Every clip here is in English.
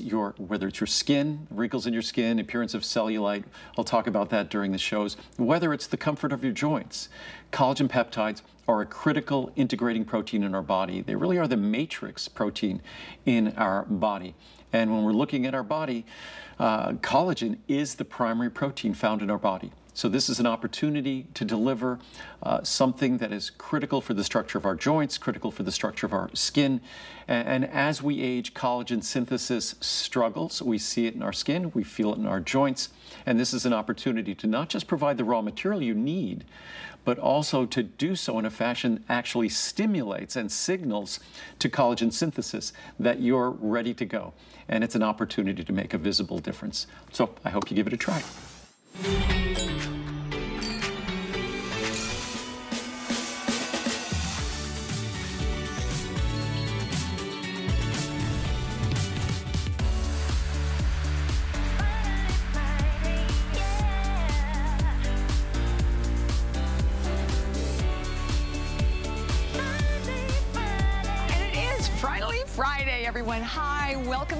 your, whether it's your skin, wrinkles in your skin, appearance of cellulite, I'll talk about that during the shows, whether it's the comfort of your joints. Collagen peptides are a critical integrating protein in our body. They really are the matrix protein in our body. And when we're looking at our body, uh, collagen is the primary protein found in our body. So this is an opportunity to deliver uh, something that is critical for the structure of our joints, critical for the structure of our skin. And, and, as we age, collagen synthesis struggles. We see it in our skin, we feel it in our joints. And this is an opportunity to not just provide the raw material you need, but also to do so in a fashion that actually stimulates and signals to collagen synthesis that you're ready to go. And it's an opportunity to make a visible difference. So I hope you give it a try.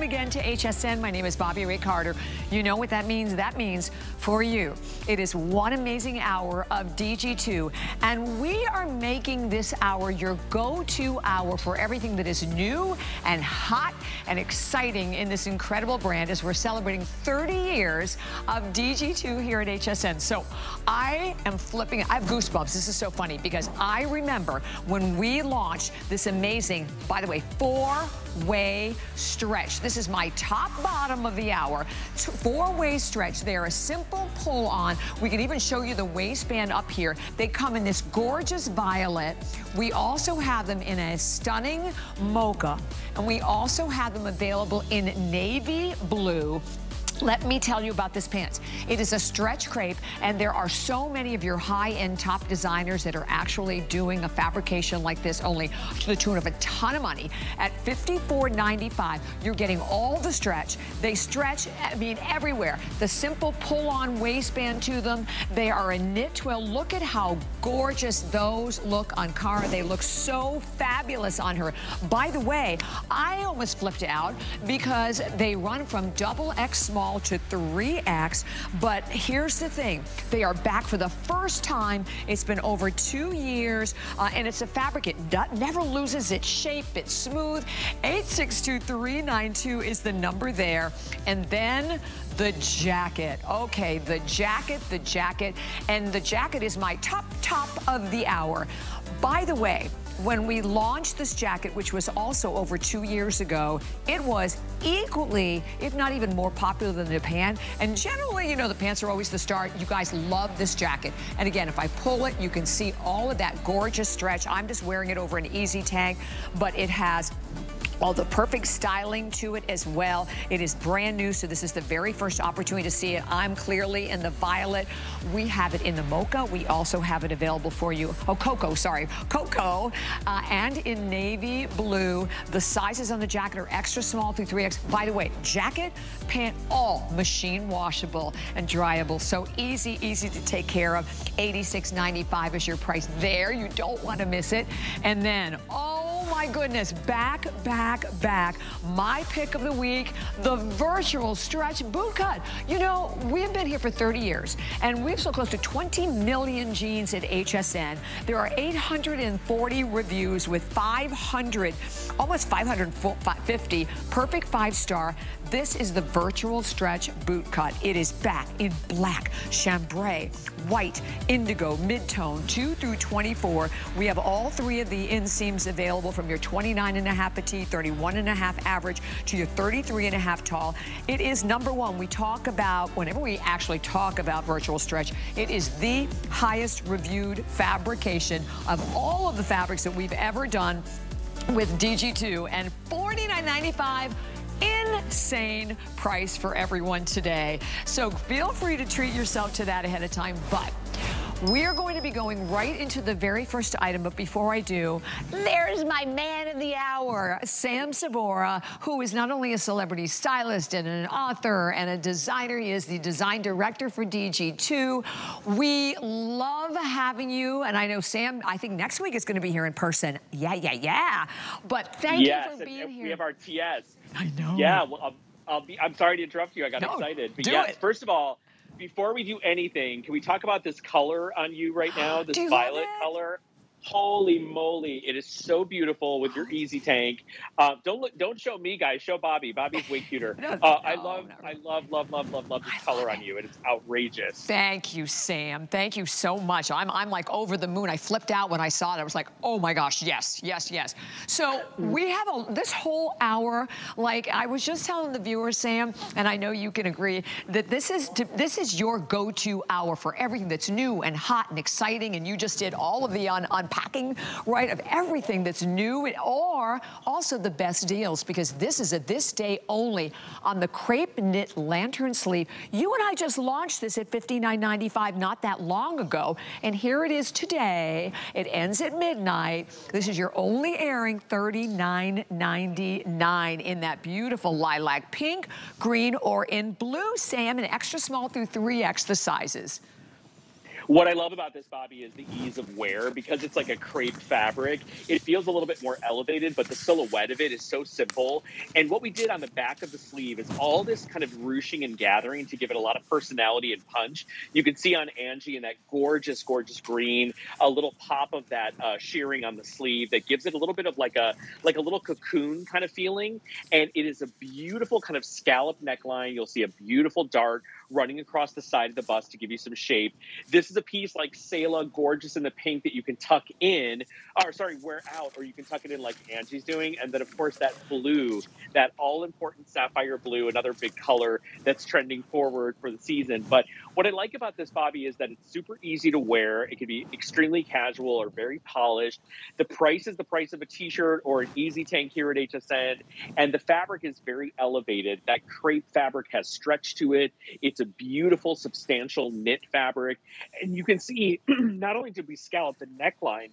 Welcome again to HSN. My name is Bobbi Ray Carter. You know what that means? That means for you, it is one amazing hour of DG2, and we are making this hour your go-to hour for everything that is new and hot and exciting in this incredible brand as we're celebrating 30 years of DG2 here at HSN. So I am flipping, I have goosebumps. This is so funny because I remember when we launched this amazing, by the way, four way stretch. This is my top bottom of the hour. Four-way stretch. They're a simple pull on. We can even show you the waistband up here. They come in this gorgeous violet. We also have them in a stunning mocha. And we also have them available in navy blue. Let me tell you about this pants. It is a stretch crepe, and there are so many of your high-end top designers that are actually doing a fabrication like this only to the tune of a ton of money. At $54.95, you're getting all the stretch. They stretch, I mean, everywhere. The simple pull-on waistband to them. They are a knit twill. Look at how gorgeous those look on Cara. They look so fabulous on her. By the way, I almost flipped out because they run from double X small to 3X. But here's the thing. They are back for the first time. It's been over two years, uh, and it's a fabric. It never loses its shape. It's smooth. 862392 is the number there. And then the jacket. Okay, the jacket, the jacket, and the jacket is my top, top of the hour. By the way, when we launched this jacket, which was also over two years ago, it was equally, if not even more popular than the pant. And generally, you know, the pants are always the start. You guys love this jacket. And again, if I pull it, you can see all of that gorgeous stretch. I'm just wearing it over an easy tank, but it has all the perfect styling to it as well. It is brand new, so this is the very first opportunity to see it. I'm clearly in the violet. We have it in the mocha. We also have it available for you. Oh, cocoa, sorry. Cocoa. Uh, and in navy blue. The sizes on the jacket are extra small through 3X. By the way, jacket, pant, all machine washable and dryable. So easy, easy to take care of. $86.95 is your price there. You don't want to miss it. And then, oh my goodness, back, back, back. My pick of the week, the virtual stretch boot cut. You know, we've been here for 30 years, and we've sold close to 20 million jeans at HSN. There are 840 reviews with 500, almost 550 perfect five-star this is the virtual stretch boot cut. It is back in black, chambray, white, indigo, mid-tone, 2 through 24. We have all three of the inseams available from your 29 and a half petite, 31 and a half average to your 33 and a half tall. It is number one. We talk about, whenever we actually talk about virtual stretch, it is the highest reviewed fabrication of all of the fabrics that we've ever done with DG2 and $49.95 insane price for everyone today. So feel free to treat yourself to that ahead of time. But we're going to be going right into the very first item, but before I do, there's my man of the hour, Sam Saboura, who is not only a celebrity stylist and an author and a designer, he is the design director for DG2. We love having you, and I know Sam, I think next week is going to be here in person. Yeah, yeah, yeah. But thank yes, you for being and here. we have our TS. I know. Yeah, well, I'll be. I'm sorry to interrupt you. I got no, excited. But do yes, it. first of all, before we do anything, can we talk about this color on you right now? This violet color. Holy moly! It is so beautiful with your Easy Tank. Uh, don't look, don't show me, guys. Show bobbi bobbi's way cuter. uh, no, I love, I love, love, love, love, love this I color love on you. It is outrageous. Thank you, Sam. Thank you so much. I'm, I'm like over the moon. I flipped out when I saw it. I was like, oh my gosh, yes, yes, yes. So we have a this whole hour. Like I was just telling the viewers, Sam, and I know you can agree that this is to, this is your go-to hour for everything that's new and hot and exciting. And you just did all of the on on unpacking, right, of everything that's new or also the best deals because this is a this day only on the crepe knit lantern sleeve. You and I just launched this at $59.95 not that long ago. And here it is today. It ends at midnight. This is your only airing, $39.99 in that beautiful lilac pink, green, or in blue, Sam, and extra small through 3X the sizes. What I love about this, Bobbi, is the ease of wear because it's like a crepe fabric. It feels a little bit more elevated, but the silhouette of it is so simple. And what we did on the back of the sleeve is all this kind of ruching and gathering to give it a lot of personality and punch. You can see on Angie in that gorgeous, gorgeous green, a little pop of that uh, shearing on the sleeve that gives it a little bit of like a like a little cocoon kind of feeling. And it is a beautiful kind of scallop neckline. You'll see a beautiful dart running across the side of the bust to give you some shape. This is a piece like Selah, gorgeous in the pink that you can tuck in, or sorry, wear out, or you can tuck it in like Angie's doing. And then, of course, that blue, that all important sapphire blue, another big color that's trending forward for the season. But what I like about this, Bobbi, is that it's super easy to wear. It can be extremely casual or very polished. The price is the price of a t shirt or an easy tank here at HSN. And the fabric is very elevated. That crepe fabric has stretch to it. It's a beautiful, substantial knit fabric. And you can see not only did we scallop the neckline,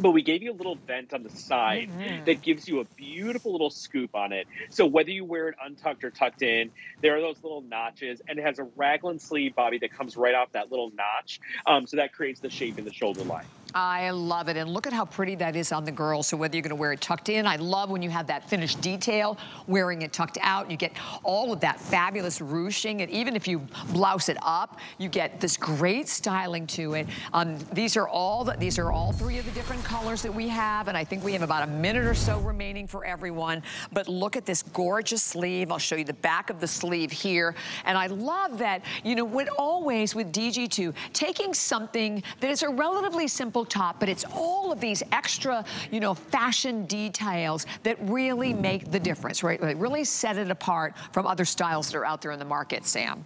but we gave you a little vent on the side mm-hmm. that gives you a beautiful little scoop on it. So whether you wear it untucked or tucked in, there are those little notches, and it has a raglan sleeve, Bobbi, that comes right off that little notch. Um, so that creates the shape in the shoulder line. I love it. And look at how pretty that is on the girl. So whether you're going to wear it tucked in, I love when you have that finished detail, wearing it tucked out. You get all of that fabulous ruching. And even if you blouse it up, you get this great styling to it. Um, these are all the, these are all three of the different colors that we have. And I think we have about a minute or so remaining for everyone. But look at this gorgeous sleeve. I'll show you the back of the sleeve here. And I love that, you know, when always with DG2, taking something that is a relatively simple top, but it's all of these extra, you know, fashion details that really make the difference, right? They really set it apart from other styles that are out there in the market, Sam.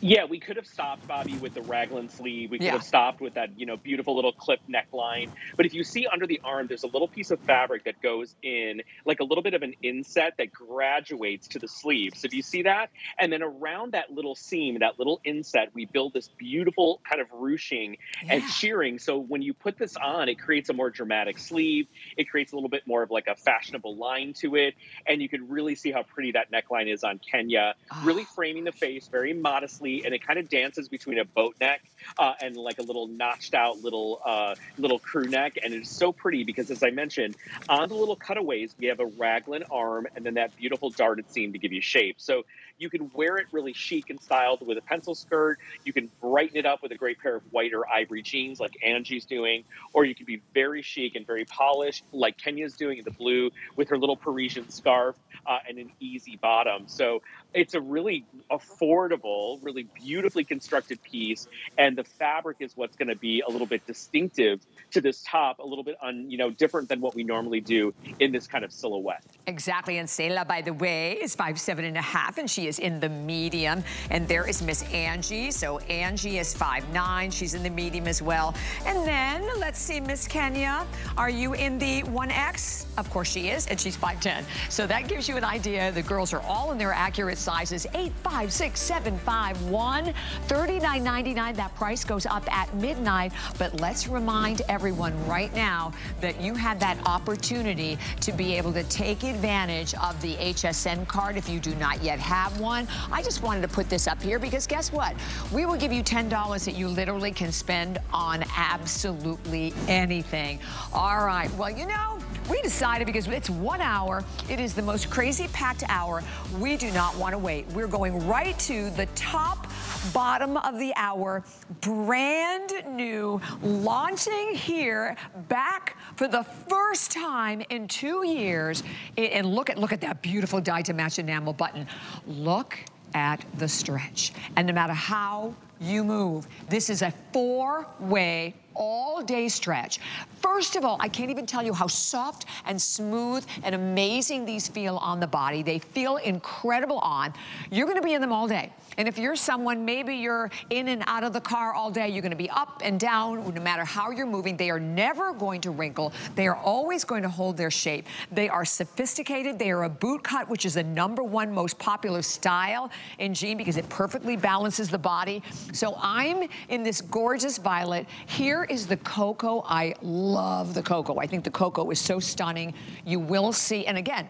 Yeah, we could have stopped Bobbi with the raglan sleeve. We could yeah. have stopped with that, you know, beautiful little clip neckline. But if you see under the arm, there's a little piece of fabric that goes in, like a little bit of an inset that graduates to the sleeve. So do you see that? And then around that little seam, that little inset, we build this beautiful kind of ruching yeah. and shearing. So when you put this on, it creates a more dramatic sleeve. It creates a little bit more of like a fashionable line to it. And you can really see how pretty that neckline is on Kenya. Oh. Really framing the face, very modest modestly, and it kind of dances between a boat neck uh, and like a little notched out little uh, little crew neck, and it's so pretty because, as I mentioned, on the little cutaways we have a raglan arm and then that beautiful darted seam to give you shape. So you can wear it really chic and styled with a pencil skirt. You can brighten it up with a great pair of white or ivory jeans like Angie's doing, or you can be very chic and very polished like Kenya's doing in the blue with her little Parisian scarf uh, and an easy bottom. So it's a really affordable, really beautifully constructed piece, and the fabric is what's going to be a little bit distinctive to this top, a little bit un, you know, different than what we normally do in this kind of silhouette. Exactly, and Selah, by the way, is five seven and a half, and she is in the medium. And there is Miss Angie. So Angie is five nine. She's in the medium as well. And then let's see, Miss Kenya, are you in the 1X? Of course she is, and she's 5'10". So that gives you an idea. The girls are all in their accurate sizes, 8, 5, 6, 7, 5, 1. $39.99. That price goes up at midnight. But let's remind everyone right now that you have that opportunity to be able to take advantage of the HSN card if you do not yet have one. I just wanted to put this up here because guess what? We will give you $10 that you literally can spend on absolutely anything. All right. Well, you know, we decided because it's one hour, it is the most crazy packed hour, we do not want to wait. We're going right to the top bottom of the hour, brand new, launching here, back for the first time in two years. And look at, look at that beautiful dye to match enamel button. Look at the stretch. And no matter how you move, this is a four-way all day stretch. First of all, I can't even tell you how soft and smooth and amazing these feel on the body. They feel incredible on. You're gonna be in them all day. And if you're someone, maybe you're in and out of the car all day, you're gonna be up and down, no matter how you're moving, they are never going to wrinkle. They are always going to hold their shape. They are sophisticated. They are a boot cut, which is the number one most popular style in jean because it perfectly balances the body. So I'm in this gorgeous violet. Here is the cocoa. I love the cocoa. I think the cocoa is so stunning. You will see, and again,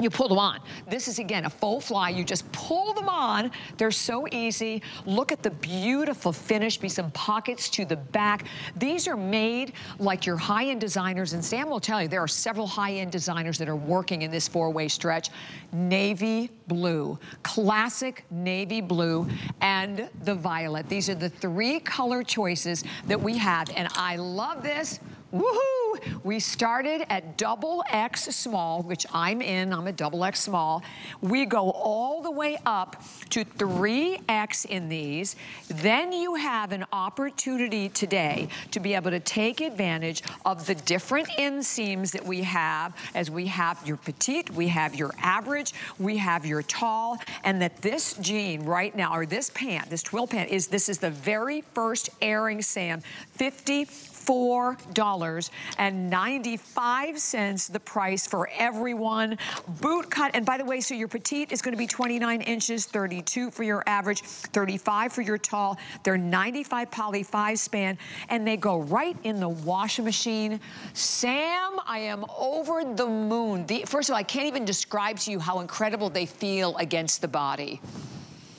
you pull them on. This is, again, a faux fly. You just pull them on. They're so easy. Look at the beautiful finish. Be some pockets to the back. These are made like your high-end designers, and Sam will tell you, there are several high-end designers that are working in this four-way stretch. Navy blue, classic navy blue, and the violet. These are the three color choices that we have, and I love this. Woohoo! We started at double X small, which I'm in, I'm a double X small. We go all the way up to 3X in these. Then you have an opportunity today to be able to take advantage of the different inseams that we have as we have your petite, we have your average, we have your tall, and that this jean right now, or this pant, this twill pant, is this is the very first airing, Sam, 50 $4.95 the price for everyone. Boot cut, and by the way, so your petite is gonna be 29 inches, 32 for your average, 35 for your tall. They're 95 poly five span, and they go right in the washing machine. Sam, I am over the moon. The, first of all, I can't even describe to you how incredible they feel against the body.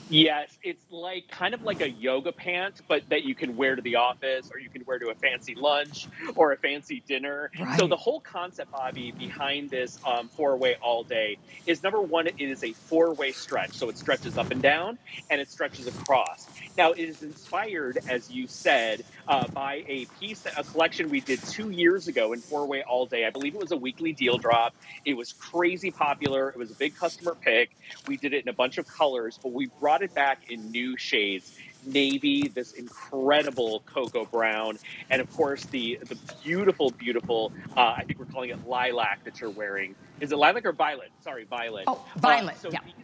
Yes, it's like kind of like a yoga pant, but that you can wear to the office or you can wear to a fancy lunch or a fancy dinner. Right. So the whole concept, Bobbi, behind this um, four-way all day is number one, it is a four-way stretch. So it stretches up and down and it stretches across. Now it is inspired, as you said, uh, by a piece, a collection we did two years ago in four-way all day. I believe it was a weekly deal drop. It was crazy popular. It was a big customer pick. We did it in a bunch of colors, but we brought it back in new shades navy, this incredible cocoa brown, and of course the the beautiful, beautiful. Uh, I think we're calling it lilac that you're wearing. Is it lilac or violet? Sorry, violet. Oh, violet. Uh, so yeah. these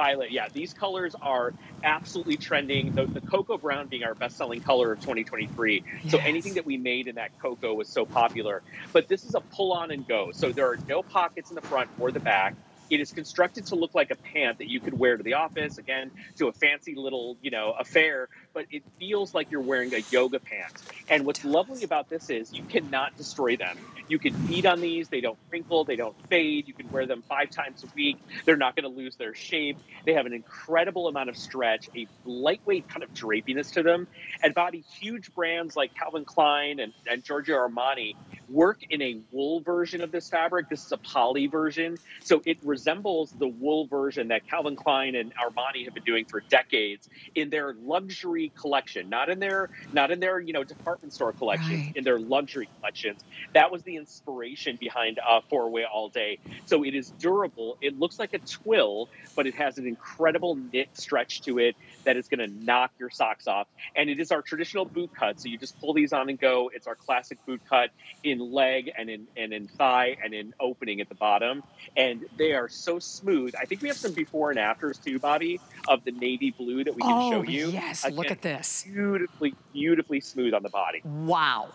violet. Yeah, these colors are absolutely trending. The, the cocoa brown being our best-selling color of 2023. Yes. So anything that we made in that cocoa was so popular. But this is a pull-on and go. So there are no pockets in the front or the back. It is constructed to look like a pant that you could wear to the office, again, to a fancy little, you know, affair, but it feels like you're wearing a yoga pants. And what's lovely about this is you cannot destroy them. You can feed on these. They don't wrinkle. They don't fade. You can wear them five times a week. They're not going to lose their shape. They have an incredible amount of stretch, a lightweight kind of drapiness to them. And body huge brands like Calvin Klein and, and Giorgio Armani work in a wool version of this fabric. This is a poly version. So it resembles the wool version that Calvin Klein and Armani have been doing for decades in their luxury collection, not in their not in their, you know, department store collections, right. in their luxury collections. That was the inspiration behind uh, Four Way All Day. So it is durable. It looks like a twill, but it has an incredible knit stretch to it that is going to knock your socks off. And it is our traditional boot cut. So you just pull these on and go. It's our classic boot cut in leg and in and in thigh and in opening at the bottom. And they are so smooth. I think we have some before and afters too, Bobbi, of the navy blue that we can oh, show you. Yes, Again, look at this. Beautifully, beautifully smooth on the body. Wow.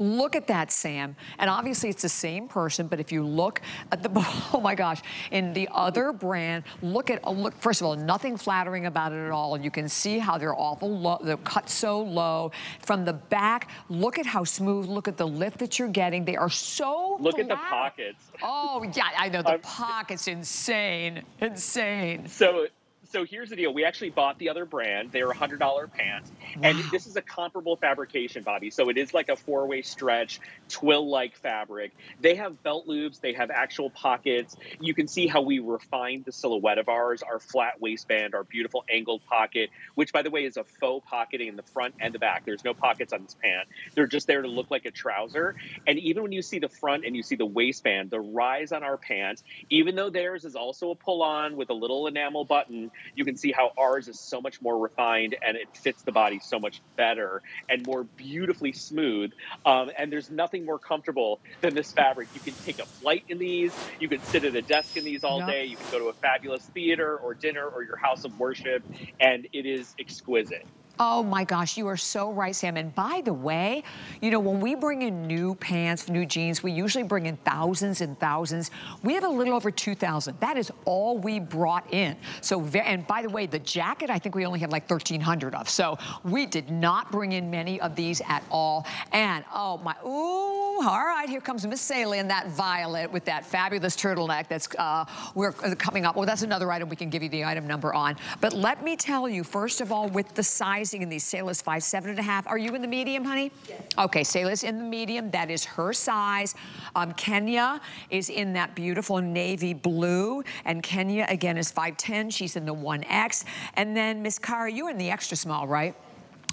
Look at that, Sam. And obviously it's the same person, but if you look at the, oh my gosh, in the other brand, look at, look, first of all, nothing flattering about it at all. You can see how they're awful low, they're cut so low. From the back, look at how smooth, look at the lift that you're getting. They are so Look flat. at the pockets. Oh, yeah, I know, the pockets, insane, insane. So so here's the deal. We actually bought the other brand. They're a hundred dollar pants, wow. and this is a comparable fabrication, Bobbi. So it is like a four way stretch, twill like fabric. They have belt loops. They have actual pockets. You can see how we refined the silhouette of ours. Our flat waistband, our beautiful angled pocket, which by the way is a faux pocketing in the front and the back. There's no pockets on this pant. They're just there to look like a trouser. And even when you see the front and you see the waistband, the rise on our pants, even though theirs is also a pull on with a little enamel button, you can see how ours is so much more refined and it fits the body so much better and more beautifully smooth. Um, and there's nothing more comfortable than this fabric. You can take a flight in these. You can sit at a desk in these all yep. day. You can go to a fabulous theater or dinner or your house of worship, and it is exquisite. Oh my gosh, you are so right, Sam. And by the way, you know, when we bring in new pants, new jeans, we usually bring in thousands and thousands. We have a little over 2,000. That is all we brought in. So, and by the way, the jacket, I think we only had like 1,300 of. So we did not bring in many of these at all. And oh my, ooh, all right, here comes Miss Selah in that violet with that fabulous turtleneck that's, uh, we're uh, coming up. Well, that's another item we can give you the item number on. But let me tell you, first of all, with the size in these. Selah's five, seven and a half. Are you in the medium, honey? Yes. Okay, Selah's in the medium. That is her size. Um, Kenya is in that beautiful navy blue. And Kenya, again, is 5'10". She's in the 1X. And then Miss Cara, you're in the extra small, right?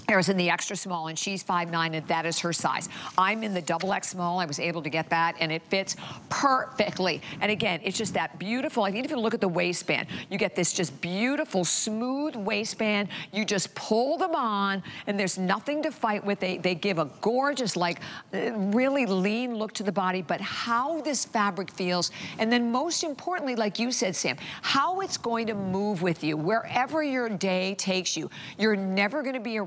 Sarah's in the extra small and she's 5'9", and that is her size. I'm in the double X small. I was able to get that and it fits perfectly. And again, it's just that beautiful. I if you look at the waistband, you get this just beautiful, smooth waistband. You just pull them on and there's nothing to fight with. They, they give a gorgeous, like, uh, really lean look to the body, but how this fabric feels. And then most importantly, like you said, Sam, how it's going to move with you wherever your day takes you. You're never going to be a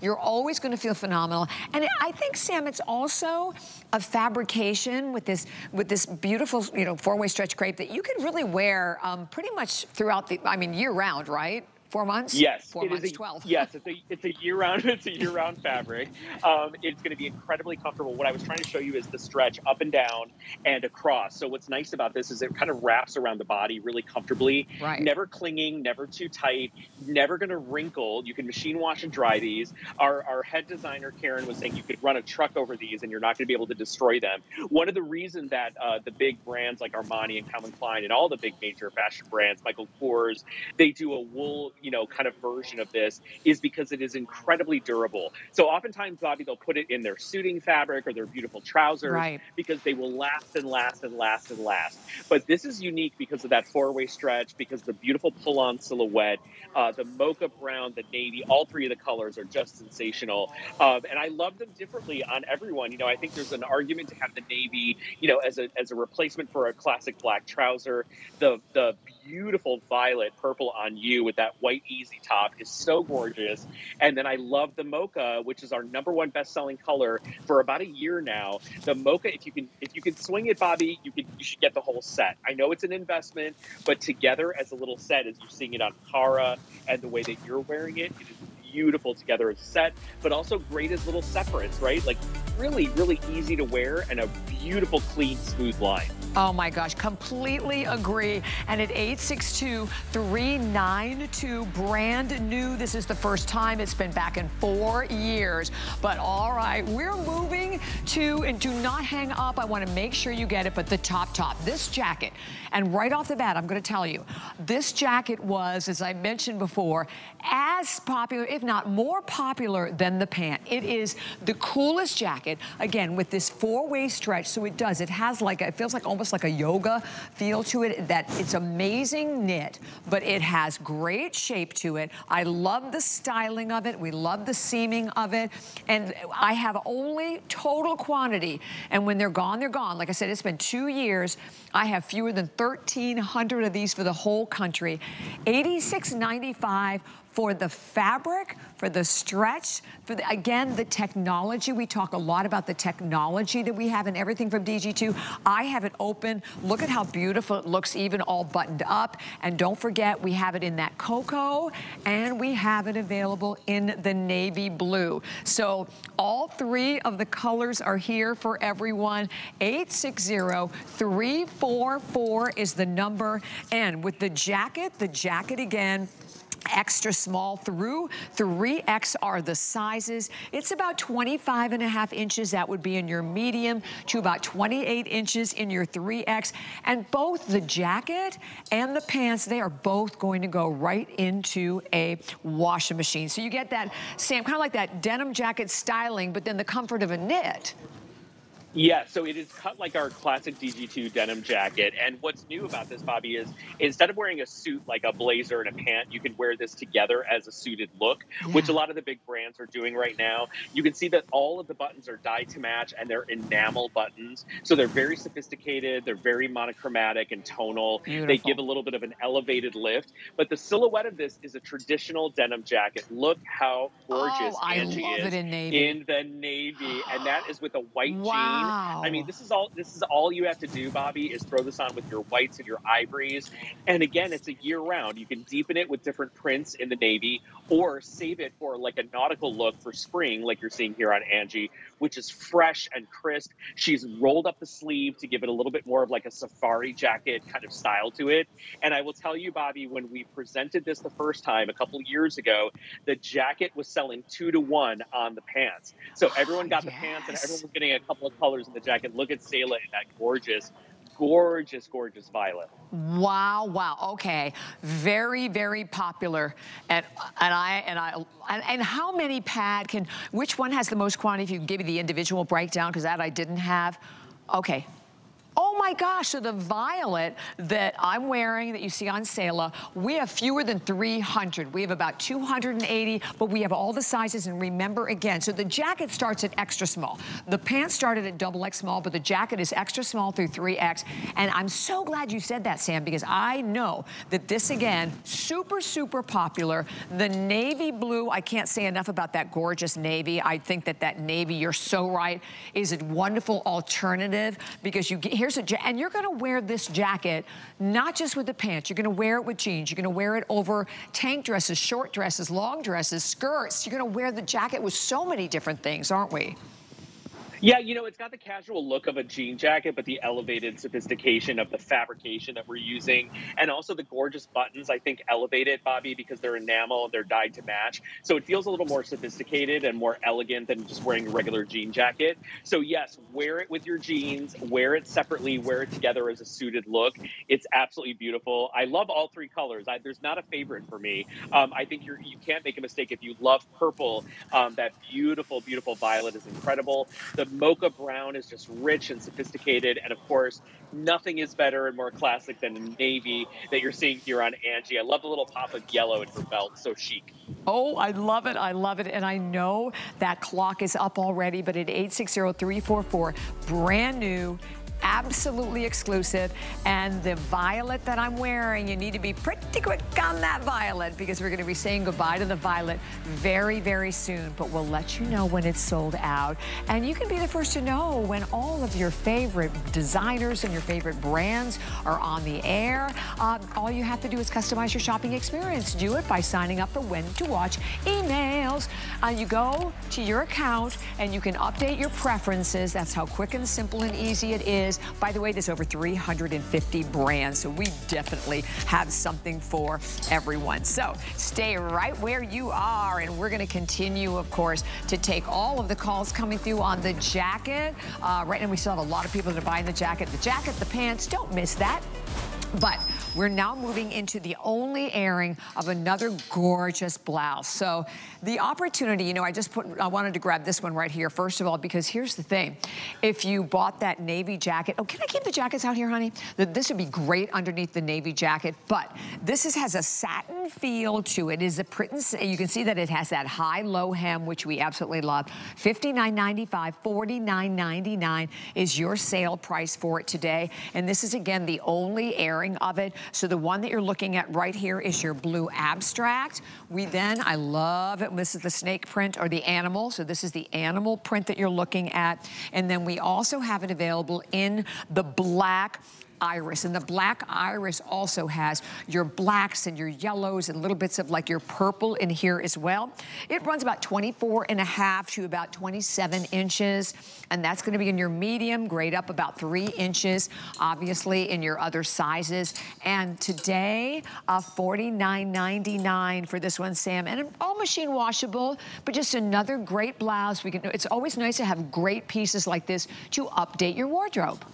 You're always gonna feel phenomenal. And I think, Sam, it's also a fabrication with this with this beautiful, you know, four-way stretch crepe that you could really wear um, pretty much throughout the, I mean, year round, right? Four months? Yes. Four months, a, 12. Yes, it's a, it's a year-round it's a year-round fabric. Um, it's going to be incredibly comfortable. What I was trying to show you is the stretch up and down and across. So what's nice about this is it kind of wraps around the body really comfortably. Right. Never clinging, never too tight, never going to wrinkle. You can machine wash and dry these. Our, our head designer, Karen, was saying you could run a truck over these and you're not going to be able to destroy them. One of the reasons that uh, the big brands like Armani and Calvin Klein and all the big major fashion brands, Michael Kors, they do a wool, you know, kind of version of this is because it is incredibly durable. So oftentimes, Bobbi, they'll put it in their suiting fabric or their beautiful trousers right. because they will last and last and last and last. But this is unique because of that four-way stretch, because the beautiful pull-on silhouette, uh, the mocha brown, the navy, all three of the colors are just sensational. Um, and I love them differently on everyone. You know, I think there's an argument to have the navy, you know, as a as a replacement for a classic black trouser. The the beautiful violet purple on you with that white easy top is so gorgeous. And then I love the mocha, which is our number one best selling color for about a year now. The mocha, if you can if you can swing it, Bobbi, you can you should get the whole set. I know it's an investment, but together as a little set, as you're seeing it on Cara and the way that you're wearing it, it is beautiful together as a set, but also great as little separates, right? Like really, really easy to wear and a beautiful, clean, smooth line. Oh my gosh, completely agree. And at 862-392, brand new. This is the first time. It's been back in four years. But all right, we're moving to, and do not hang up. I want to make sure you get it, but the top top, this jacket. And right off the bat, I'm going to tell you, this jacket was, as I mentioned before, as popular, if not more popular than the pant. It is the coolest jacket, again, with this four-way stretch. So it does, it has like, a, it feels like almost like a yoga feel to it, that it's amazing knit, but it has great shape to it. I love the styling of it. We love the seaming of it. And I have only total quantity. And when they're gone, they're gone. Like I said, it's been two years. I have fewer than 1,300 of these for the whole country. $86.95 for the fabric, for the stretch, for the, again, the technology. We talk a lot about the technology that we have in everything from DG2. I have it open. Look at how beautiful it looks, even all buttoned up. And don't forget, we have it in that cocoa, and we have it available in the navy blue. So all three of the colors are here for everyone. 860-344 is the number. And with the jacket, the jacket again, extra small through 3X are the sizes. It's about 25 and a half inches. That would be in your medium to about 28 inches in your 3X. And both the jacket and the pants, they are both going to go right into a washing machine. So you get that, Sam, kind of like that denim jacket styling, but then the comfort of a knit. Yeah, so it is cut like our classic DG2 denim jacket. And what's new about this, Bobbi, is instead of wearing a suit like a blazer and a pant, you can wear this together as a suited look, yeah. which a lot of the big brands are doing right now. You can see that all of the buttons are dyed to match and they're enamel buttons. So they're very sophisticated, they're very monochromatic and tonal. Beautiful. They give a little bit of an elevated lift. But the silhouette of this is a traditional denim jacket. Look how gorgeous oh, Angie is in, navy. in, the navy. And that is with a white wow. jean Wow. I mean, this is all this is all you have to do, Bobbi, is throw this on with your whites and your ivories. And again, it's a year round. You can deepen it with different prints in the navy or save it for like a nautical look for spring, like you're seeing here on Angie, which is fresh and crisp. She's rolled up the sleeve to give it a little bit more of like a safari jacket kind of style to it. And I will tell you, Bobbi, when we presented this the first time a couple years ago, the jacket was selling two to one on the pants. So everyone oh, got yes. the pants and everyone was getting a couple of colors in the jacket. Look at Selah in that gorgeous gorgeous, gorgeous violet. Wow, wow. Okay, very, very popular. And and I and I and, and, how many pad can? Which one has the most quantity? If you can give me the individual breakdown, because that I didn't have. Okay, Oh my gosh, so the violet that I'm wearing that you see on Selah, we have fewer than 300. We have about 280, but we have all the sizes. And remember again, so the jacket starts at extra small. The pants started at double X small, but the jacket is extra small through 3X. And I'm so glad you said that, Sam, because I know that this, again, super, super popular. The navy blue, I can't say enough about that gorgeous navy. I think that that navy, you're so right, is a wonderful alternative because you get, here's a, and you're gonna wear this jacket, not just with the pants, you're gonna wear it with jeans, you're gonna wear it over tank dresses, short dresses, long dresses, skirts. You're gonna wear the jacket with so many different things, aren't we? Yeah, you know, it's got the casual look of a jean jacket, but the elevated sophistication of the fabrication that we're using, and also the gorgeous buttons, I think, elevate it, Bobbi, because they're enamel and they're dyed to match. So it feels a little more sophisticated and more elegant than just wearing a regular jean jacket. So, yes, wear it with your jeans, wear it separately, wear it together as a suited look. It's absolutely beautiful. I love all three colors. I, there's not a favorite for me. Um, I think you're, you can't make a mistake if you love purple. Um, that beautiful, beautiful violet is incredible. The mocha brown is just rich and sophisticated. And of course, nothing is better and more classic than the navy that you're seeing here on Angie. I love the little pop of yellow in her belt, so chic. Oh, I love it. I love it. And I know that clock is up already, but at 860-344, brand new absolutely exclusive. And the violet that I'm wearing, you need to be pretty quick on that violet because we're going to be saying goodbye to the violet very, very soon. But we'll let you know when it's sold out. And you can be the first to know when all of your favorite designers and your favorite brands are on the air. Uh, all you have to do is customize your shopping experience. Do it by signing up for When to Watch emails. Uh, you go to your account and you can update your preferences. That's how quick and simple and easy it is is. By the way, there's over 350 brands, so we definitely have something for everyone. So stay right where you are, and we're going to continue, of course, to take all of the calls coming through on the jacket. Uh, right now, we still have a lot of people that are buying the jacket. The jacket, the pants, don't miss that. But we're now moving into the only airing of another gorgeous blouse. So the opportunity, you know, I just put, I wanted to grab this one right here, first of all, because here's the thing. If you bought that navy jacket, oh, can I keep the jackets out here, honey? This would be great underneath the navy jacket, but this is, has a satin feel to it. It is a print, you can see that it has that high-low hem, which we absolutely love. $59.95, $49.99 is your sale price for it today. And this is, again, the only of it. So the one that you're looking at right here is your blue abstract. We then, I love it, this is the snake print or the animal. So this is the animal print that you're looking at. And then we also have it available in the black iris. And the black iris also has your blacks and your yellows and little bits of like your purple in here as well. It runs about 24 and a half to about 27 inches. And that's gonna be in your medium, grade up about three inches, obviously in your other sizes. And today, uh, $49.99 for this one, Sam. And all machine washable, but just another great blouse. We can. It's always nice to have great pieces like this to update your wardrobe.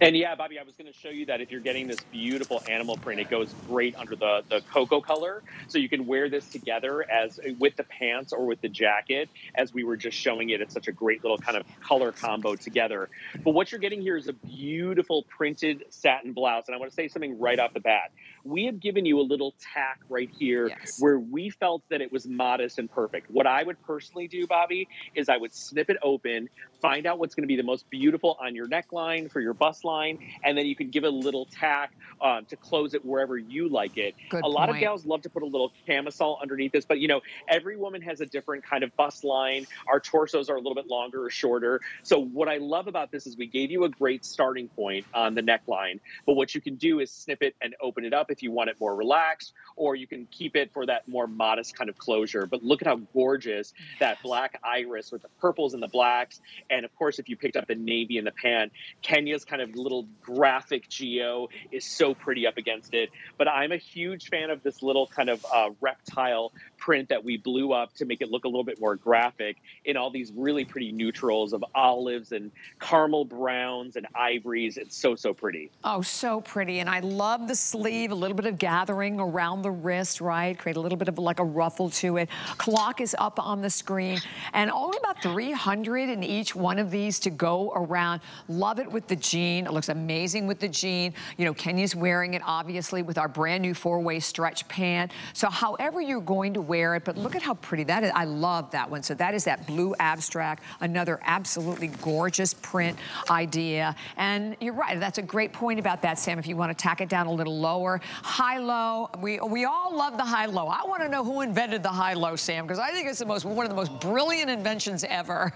And yeah, Bobbi, I was going to show you that if you're getting this beautiful animal print, it goes great under the, the cocoa color. So you can wear this together as with the pants or with the jacket, as we were just showing it. It's such a great little kind of color combo together. But what you're getting here is a beautiful printed satin blouse. And I want to say something right off the bat. We have given you a little tack right here yes. where we felt that it was modest and perfect. What I would personally do, Bobbi, is I would snip it open, find out what's going to be the most beautiful on your neckline for your bust line, and then you can give it a little tack um, to close it wherever you like it. Good a lot point. of gals love to put a little camisole underneath this, but you know, every woman has a different kind of bust line. Our torsos are a little bit longer or shorter. So what I love about this is we gave you a great starting point on the neckline, but what you can do is snip it and open it up if you want it more relaxed, or you can keep it for that more modest kind of closure. But look at how gorgeous that black iris with the purples and the blacks and of course, if you picked up the navy and the pan, Kenya's kind of little graphic geo is so pretty up against it. But I'm a huge fan of this little kind of uh, reptile print that we blew up to make it look a little bit more graphic in all these really pretty neutrals of olives and caramel browns and ivories. It's so, so pretty. Oh, so pretty. And I love the sleeve, a little bit of gathering around the wrist, right? Create a little bit of like a ruffle to it. Clock is up on the screen and only about 300 in each one of these to go around. Love it with the jean. It looks amazing with the jean. You know, Kenya's wearing it obviously with our brand new four-way stretch pant. So however you're going to wear it, but look at how pretty that is. I love that one. So that is that blue abstract, another absolutely gorgeous print idea. And you're right, that's a great point about that, Sam, if you want to tack it down a little lower. High-low, we, we all love the high-low. I want to know who invented the high-low, Sam, because I think it's the most one of the most brilliant inventions ever.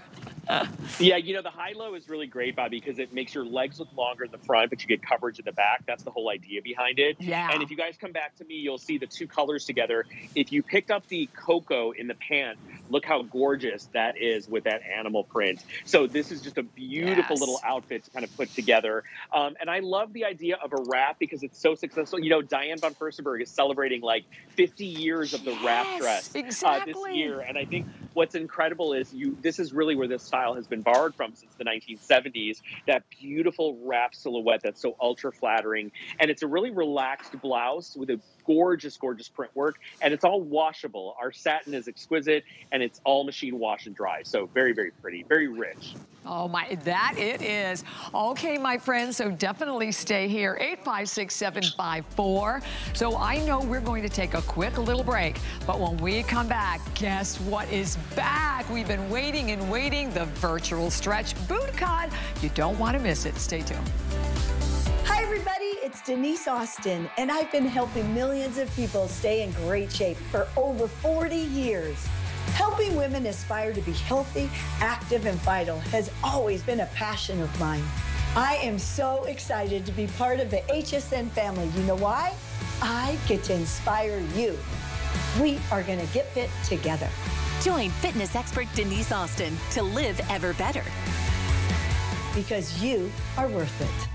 yeah, you know, the high low is really great, Bobbi, because it makes your legs look longer in the front, but you get coverage in the back. That's the whole idea behind it. Yeah. And if you guys come back to me, you'll see the two colors together. If you picked up the cocoa in the pant, look how gorgeous that is with that animal print. So this is just a beautiful yes. little outfit to kind of put together. Um, and I love the idea of a wrap because it's so successful. You know, Diane von Furstenberg is celebrating like 50 years of the yes, wrap dress exactly. uh, this year. And I think what's incredible is you. This is really where this style has been borrowed from since the 1970s. That beautiful wrap silhouette that's so ultra flattering, and it's a really relaxed blouse with a gorgeous, gorgeous print work, and it's all washable. Our satin is exquisite, and it's all machine wash and dry. So very, very pretty, very rich. Oh my, that it is. Okay, my friends, so definitely stay here, 856754. So I know we're going to take a quick little break, but when we come back, guess what is back? We've been waiting and waiting, the virtual stretch boot cut. You don't want to miss it. Stay tuned. Hi, everybody. It's Denise Austin, and I've been helping millions of people stay in great shape for over 40 years. Helping women aspire to be healthy, active, and vital has always been a passion of mine. I am so excited to be part of the HSN family. You know why? I get to inspire you. We are going to get fit together. Join fitness expert Denise Austin to live ever better. Because you are worth it.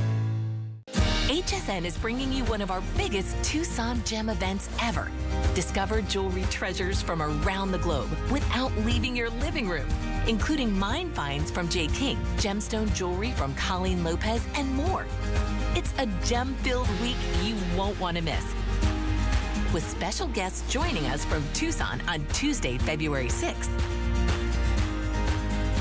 HSN is bringing you one of our biggest Tucson Gem events ever. Discover jewelry treasures from around the globe without leaving your living room. including mine finds from Jay King, gemstone jewelry from Colleen Lopez, and more. It's a gem-filled week you won't want to miss. With special guests joining us from Tucson on Tuesday, February 6th.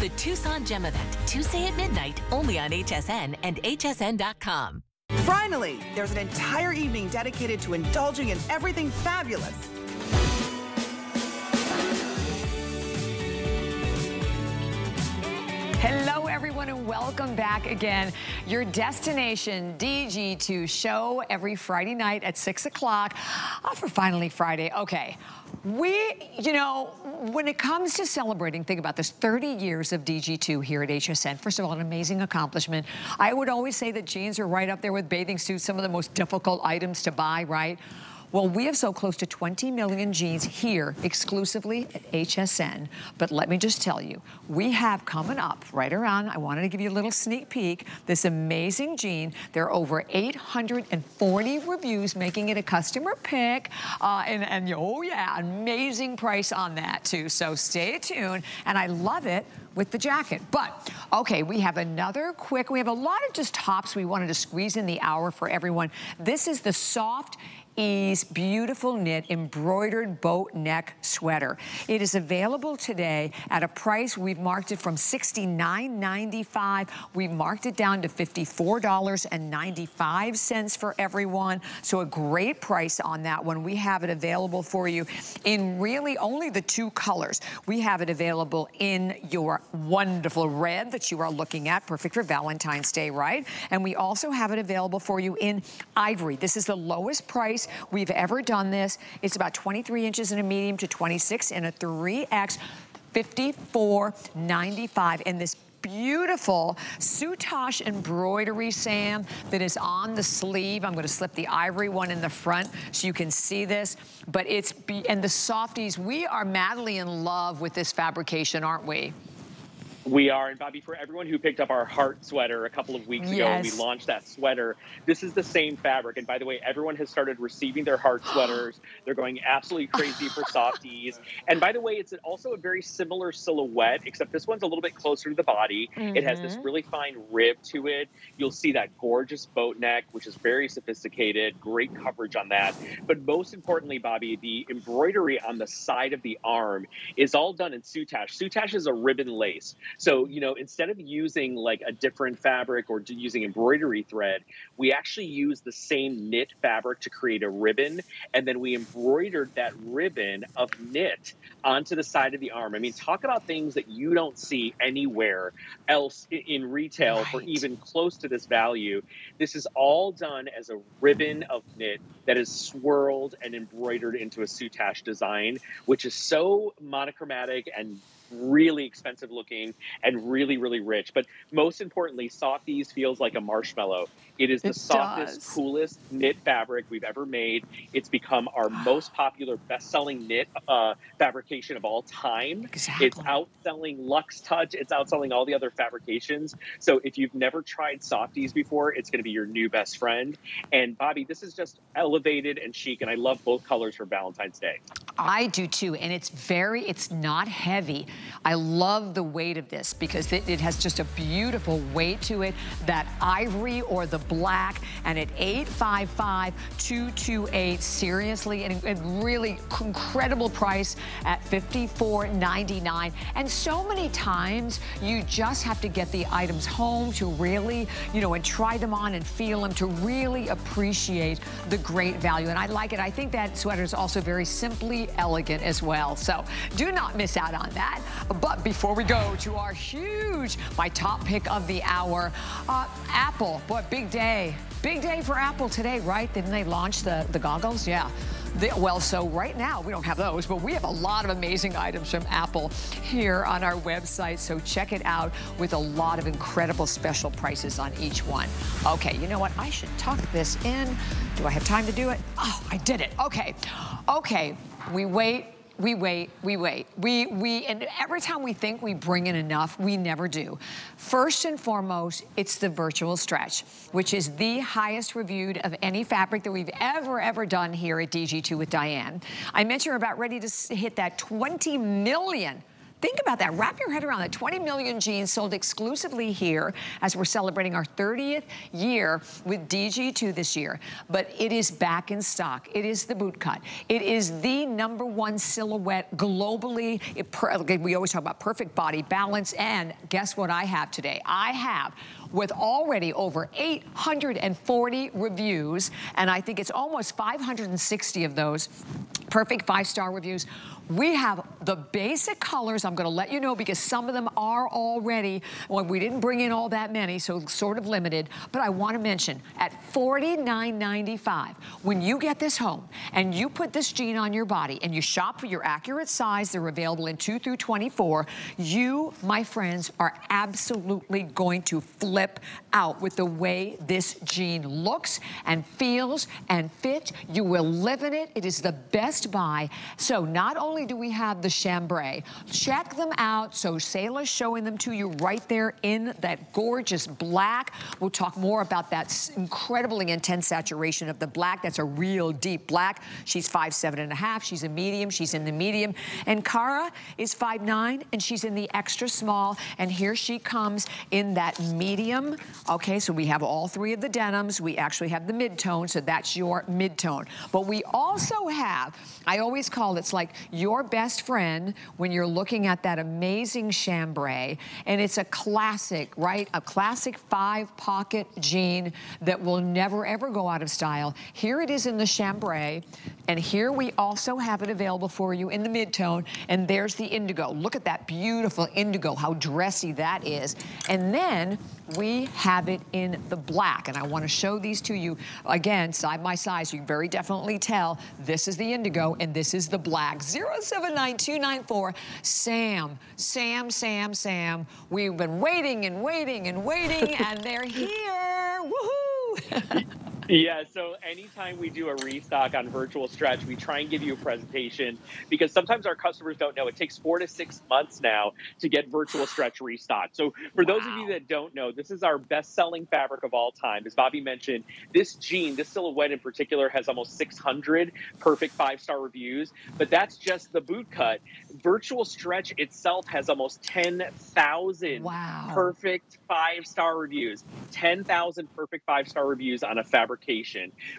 The Tucson Gem Event, Tuesday at midnight, only on HSN and hsn.com. Finally, there's an entire evening dedicated to indulging in everything fabulous. Hello, everyone, and welcome back again. Your destination DG2 show every Friday night at 6 o'clock oh, for Finally Friday. Okay. We, you know, when it comes to celebrating, think about this, 30 years of DG2 here at HSN. First of all, an amazing accomplishment. I would always say that jeans are right up there with bathing suits, some of the most difficult items to buy, right? Well, we have sold close to 20 million jeans here exclusively at HSN. But let me just tell you, we have coming up right around, I wanted to give you a little sneak peek, this amazing jean. There are over 840 reviews making it a customer pick. Uh, and, and oh yeah, amazing price on that too. So stay tuned. And I love it with the jacket. But, okay, we have another quick, we have a lot of just tops we wanted to squeeze in the hour for everyone. This is the soft Ease beautiful knit embroidered boat neck sweater. It is available today at a price we've marked it from $69.95. We've marked it down to $54.95 for everyone. So a great price on that one. We have it available for you in really only the two colors. We have it available in your wonderful red that you are looking at, perfect for Valentine's Day, right? And we also have it available for you in ivory. This is the lowest price we've ever done this. It's about 23 inches in a medium to 26 in a 3X. 54.95 and this beautiful soutache embroidery, Sam, that is on the sleeve. I'm gonna slip the ivory one in the front so you can see this. But it's, and the softies, we are madly in love with this fabrication, aren't we? We are, and Bobbi, for everyone who picked up our heart sweater a couple of weeks ago when we launched that sweater, this is the same fabric. And by the way, everyone has started receiving their heart sweaters. They're going absolutely crazy for softies. And by the way, it's also a very similar silhouette, except this one's a little bit closer to the body. Mm-hmm. It has this mm-hmm. really fine rib to it. You'll see that gorgeous boat neck, which is very sophisticated, great coverage on that. But most importantly, Bobbi, the embroidery on the side of the arm is all done in soutache. Soutache is a ribbon lace. So, you know, instead of using like a different fabric or using embroidery thread, we actually use the same knit fabric to create a ribbon. And then we embroidered that ribbon of knit onto the side of the arm. I mean, talk about things that you don't see anywhere else in retail right. for even close to this value. This is all done as a ribbon of knit that is swirled and embroidered into a soutache design, which is so monochromatic and really expensive looking and really, really rich. But most importantly, Softies feels like a marshmallow. It is the it softest, does. coolest knit fabric we've ever made. It's become our most popular, best-selling knit uh, fabrication of all time. Exactly. It's outselling Lux Touch. It's outselling all the other fabrications. So if you've never tried Softies before, it's going to be your new best friend. And Bobbi, this is just elevated and chic, and I love both colors for Valentine's Day. I do too, and it's very, it's not heavy. I love the weight of this because it, it has just a beautiful weight to it. That ivory or the black and at 855-228. Seriously, and, and really incredible price at $54.99. And so many times you just have to get the items home to really, you know, and try them on and feel them to really appreciate the great value. And I like it. I think that sweater is also very simply elegant as well. So do not miss out on that. But before we go to our huge, my top pick of the hour, uh, Apple, what big day day. Big day for Apple today, right? Didn't they launch the, the goggles? Yeah. well, so right now, we don't have those, but we have a lot of amazing items from Apple here on our website. So check it out with a lot of incredible special prices on each one. Okay, you know what? I should tuck this in. Do I have time to do it? Oh, I did it. Okay. Okay, we wait we wait, we wait. We, we, and every time we think we bring in enough, we never do. First and foremost, it's the virtual stretch, which is the highest reviewed of any fabric that we've ever, ever done here at DG2 with Diane. I mentioned we're about ready to hit that 20 million Think about that. Wrap your head around that. 20 million jeans sold exclusively here as we're celebrating our 30th year with DG2 this year. But it is back in stock. It is the boot cut. It is the number one silhouette globally. It, we always talk about perfect body balance. And guess what I have today? I have with already over 840 reviews, and I think it's almost 560 of those perfect five-star reviews. We have the basic colors. I'm going to let you know because some of them are already, well, we didn't bring in all that many, so sort of limited. But I want to mention at $49.95, when you get this home and you put this jean on your body and you shop for your accurate size, they're available in 2 through 24, you, my friends, are absolutely going to flip out with the way this jean looks and feels and fits. You will live in it. It is the best buy. So not only only do we have the chambray, check them out. So Selah's showing them to you right there in that gorgeous black. We'll talk more about that incredibly intense saturation of the black. That's a real deep black. She's five, seven and a half. She's a medium. She's in the medium. And Cara is five, nine, and she's in the extra small. And here she comes in that medium. Okay, so we have all three of the denims. We actually have the mid-tone, so that's your mid-tone. But we also have, I always call it, it's like your your best friend when you're looking at that amazing chambray. And it's a classic, right? A classic five pocket jean that will never ever go out of style. Here it is in the chambray. And here we also have it available for you in the mid-tone. And there's the indigo. Look at that beautiful indigo, how dressy that is. And then we have it in the black. And I want to show these to you again, side by side, so you can very definitely tell this is the indigo and this is the black. 079294 Sam, Sam, Sam, Sam. We've been waiting and waiting and waiting and they're here. Woohoo! Yeah, so anytime we do a restock on virtual stretch, we try and give you a presentation because sometimes our customers don't know. It takes four to six months now to get virtual stretch restocked. So for wow. those of you that don't know, this is our best-selling fabric of all time. As Bobbi mentioned, this jean, this silhouette in particular, has almost 600 perfect five-star reviews, but that's just the boot cut. Virtual stretch itself has almost 10,000 wow. perfect five-star reviews. 10,000 perfect five-star reviews on a fabric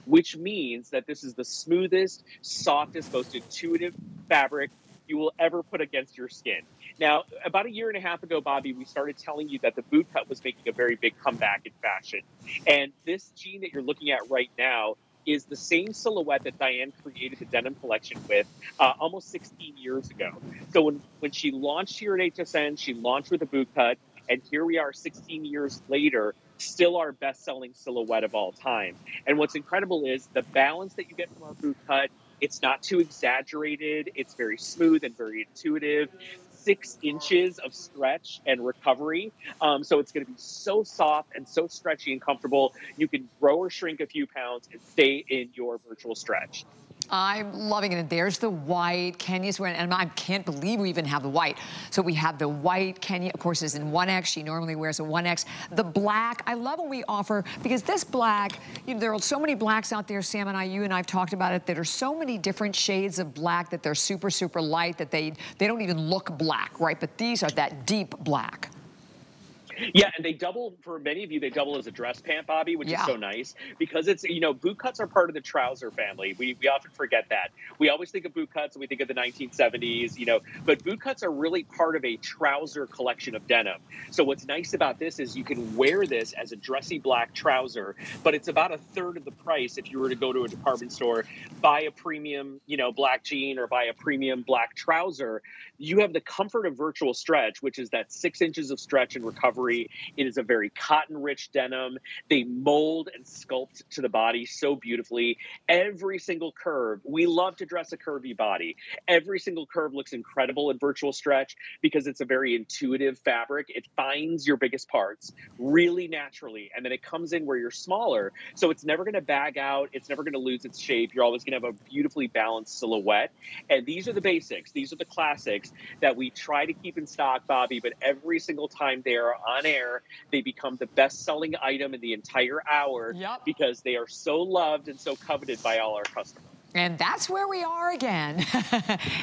which means that this is the smoothest, softest, most intuitive fabric you will ever put against your skin. Now, about a year and a half ago, Bobbi, we started telling you that the boot cut was making a very big comeback in fashion. And this jean that you're looking at right now is the same silhouette that Diane created the denim collection with uh, almost 16 years ago. So when, when she launched here at HSN, she launched with a boot cut. And here we are 16 years later still our best selling silhouette of all time. And what's incredible is the balance that you get from our boot cut. It's not too exaggerated. It's very smooth and very intuitive. Six inches of stretch and recovery. Um, so it's going to be so soft and so stretchy and comfortable. You can grow or shrink a few pounds and stay in your virtual stretch. I'm loving it. And there's the white. Kenya's wearing, and I can't believe we even have the white. So we have the white. Kenya, of course, is in 1X. She normally wears a 1X. The black, I love when we offer, because this black, you know, there are so many blacks out there, Sam and I, you and I have talked about it, that are so many different shades of black that they're super, super light, that they, they don't even look black, right? But these are that deep black. Yeah, and they double for many of you. They double as a dress pant, Bobbi, which yeah. is so nice because it's you know boot cuts are part of the trouser family. We we often forget that. We always think of boot cuts and we think of the 1970s, you know, but boot cuts are really part of a trouser collection of denim. So what's nice about this is you can wear this as a dressy black trouser, but it's about a third of the price if you were to go to a department store, buy a premium, you know, black jean or buy a premium black trouser. You have the comfort of virtual stretch, which is that six inches of stretch and recovery it is a very cotton rich denim. They mold and sculpt to the body so beautifully. Every single curve, we love to dress a curvy body. Every single curve looks incredible in virtual stretch because it's a very intuitive fabric. It finds your biggest parts really naturally, and then it comes in where you're smaller. So it's never going to bag out. It's never going to lose its shape. You're always going to have a beautifully balanced silhouette. And these are the basics. These are the classics that we try to keep in stock, Bobbi, but every single time they are on air, they become the best selling item in the entire hour yep. because they are so loved and so coveted by all our customers. And that's where we are again.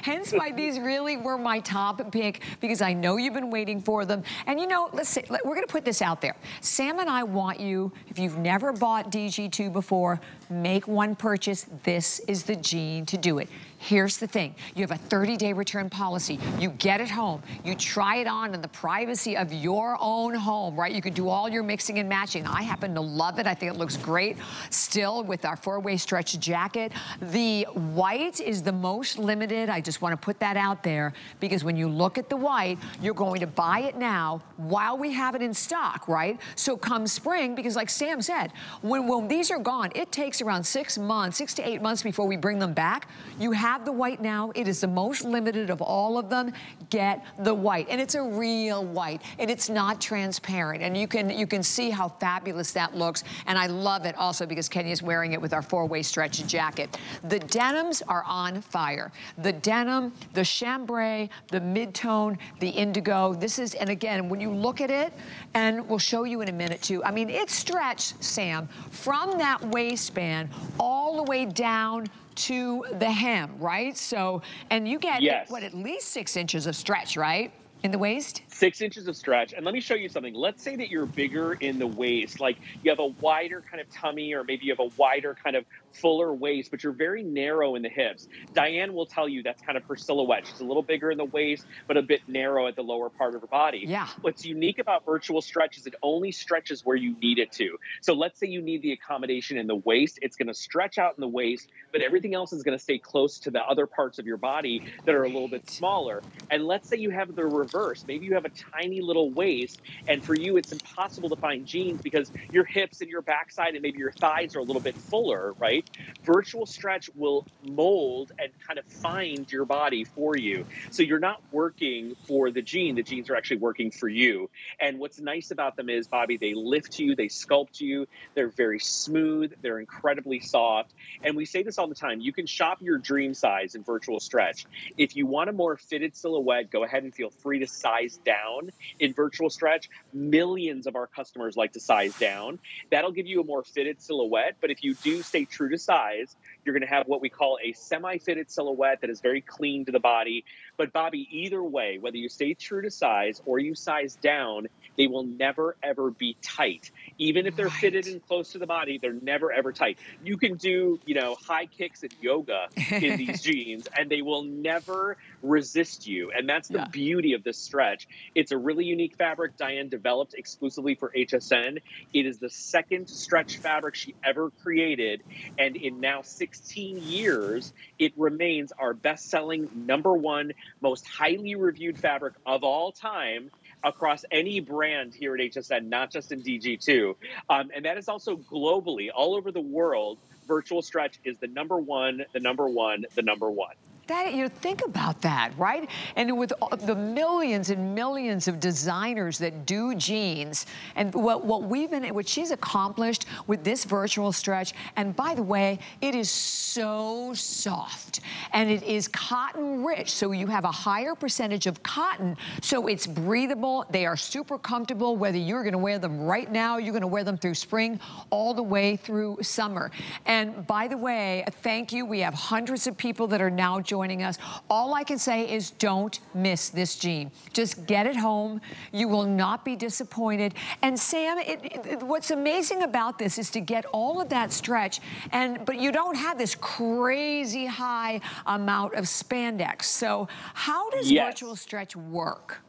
Hence why these really were my top pick because I know you've been waiting for them. And you know, let's say, we're gonna put this out there. Sam and I want you, if you've never bought DG2 before, make one purchase. This is the jean to do it. Here's the thing. You have a 30-day return policy. You get it home. You try it on in the privacy of your own home, right? You can do all your mixing and matching. I happen to love it. I think it looks great still with our four-way stretch jacket. The white is the most limited. I just want to put that out there because when you look at the white, you're going to buy it now while we have it in stock, right? So come spring, because like Sam said, when, when these are gone, it takes around six months, six to eight months before we bring them back. You have have the white now. It is the most limited of all of them. Get the white. And it's a real white. And it's not transparent. And you can you can see how fabulous that looks. And I love it also because Kenny is wearing it with our four-way stretch jacket. The denims are on fire. The denim, the chambray, the mid-tone, the indigo. This is, and again, when you look at it, and we'll show you in a minute too, I mean, it's stretched, Sam, from that waistband all the way down to the hem, right? So, and you get, yes. what, at least six inches of stretch, right? In the waist? Six inches of stretch. And let me show you something. Let's say that you're bigger in the waist, like you have a wider kind of tummy, or maybe you have a wider kind of fuller waist, but you're very narrow in the hips. Diane will tell you that's kind of her silhouette. She's a little bigger in the waist, but a bit narrow at the lower part of her body. Yeah. What's unique about virtual stretch is it only stretches where you need it to. So let's say you need the accommodation in the waist, it's going to stretch out in the waist, but everything else is going to stay close to the other parts of your body that are a little bit smaller. And let's say you have the reverse. Maybe you have a tiny little waist, and for you, it's impossible to find jeans because your hips and your backside and maybe your thighs are a little bit fuller, right? Virtual stretch will mold and kind of find your body for you. So you're not working for the jean, the jeans are actually working for you. And what's nice about them is, Bobbi, they lift you, they sculpt you, they're very smooth, they're incredibly soft. And we say this all the time you can shop your dream size in virtual stretch. If you want a more fitted silhouette, go ahead and feel free to size down in virtual stretch. Millions of our customers like to size down. That'll give you a more fitted silhouette. But if you do stay true to size, you're going to have what we call a semi fitted silhouette that is very clean to the body. But, Bobbi, either way, whether you stay true to size or you size down, they will never ever be tight. Even if they're right. fitted and close to the body, they're never ever tight. You can do, you know, high kicks and yoga in these jeans and they will never resist you. And that's the yeah. beauty of this stretch. It's a really unique fabric Diane developed exclusively for HSN. It is the second stretch fabric she ever created. And in now 16 years, it remains our best selling number one, most highly reviewed fabric of all time across any brand here at HSN, not just in DG2. Um, and that is also globally, all over the world, virtual stretch is the number one, the number one, the number one. That, you think about that, right? And with the millions and millions of designers that do jeans, and what, what we've been, what she's accomplished with this virtual stretch, and by the way, it is so soft, and it is cotton rich, so you have a higher percentage of cotton, so it's breathable, they are super comfortable, whether you're gonna wear them right now, you're gonna wear them through spring, all the way through summer. And by the way, thank you, we have hundreds of people that are now joining joining us. All I can say is don't miss this jean. Just get it home. You will not be disappointed. And Sam, it, it, what's amazing about this is to get all of that stretch, and but you don't have this crazy high amount of spandex. So how does yes. virtual stretch work?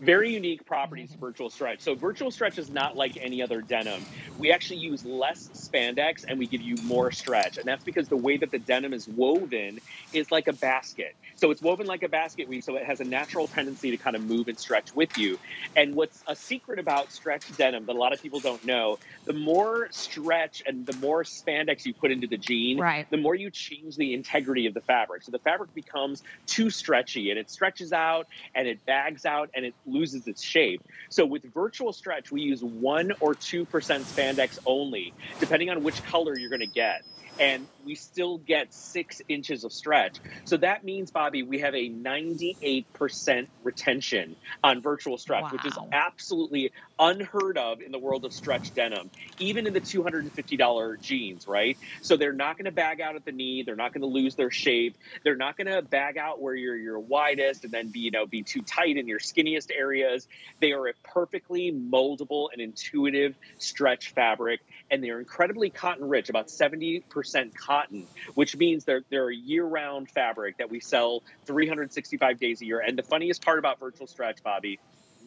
Very unique properties of virtual stretch. So virtual stretch is not like any other denim. We actually use less spandex and we give you more stretch. And that's because the way that the denim is woven is like a basket. So it's woven like a basket weave, so it has a natural tendency to kind of move and stretch with you. And what's a secret about stretch denim that a lot of people don't know, the more stretch and the more spandex you put into the jean, right. the more you change the integrity of the fabric. So the fabric becomes too stretchy and it stretches out and it bags out and it loses its shape. So with virtual stretch, we use one or 2% spandex only, depending on which color you're going to get and we still get six inches of stretch. So that means, Bobbi, we have a 98% retention on virtual stretch, wow. which is absolutely unheard of in the world of stretch denim, even in the $250 jeans, right? So they're not going to bag out at the knee. They're not going to lose their shape. They're not going to bag out where you're your widest and then be, you know, be too tight in your skinniest areas. They are a perfectly moldable and intuitive stretch fabric, and they're incredibly cotton rich, about 70% cotton, which means they're, they're a year round fabric that we sell 365 days a year. And the funniest part about virtual stretch, Bobbi,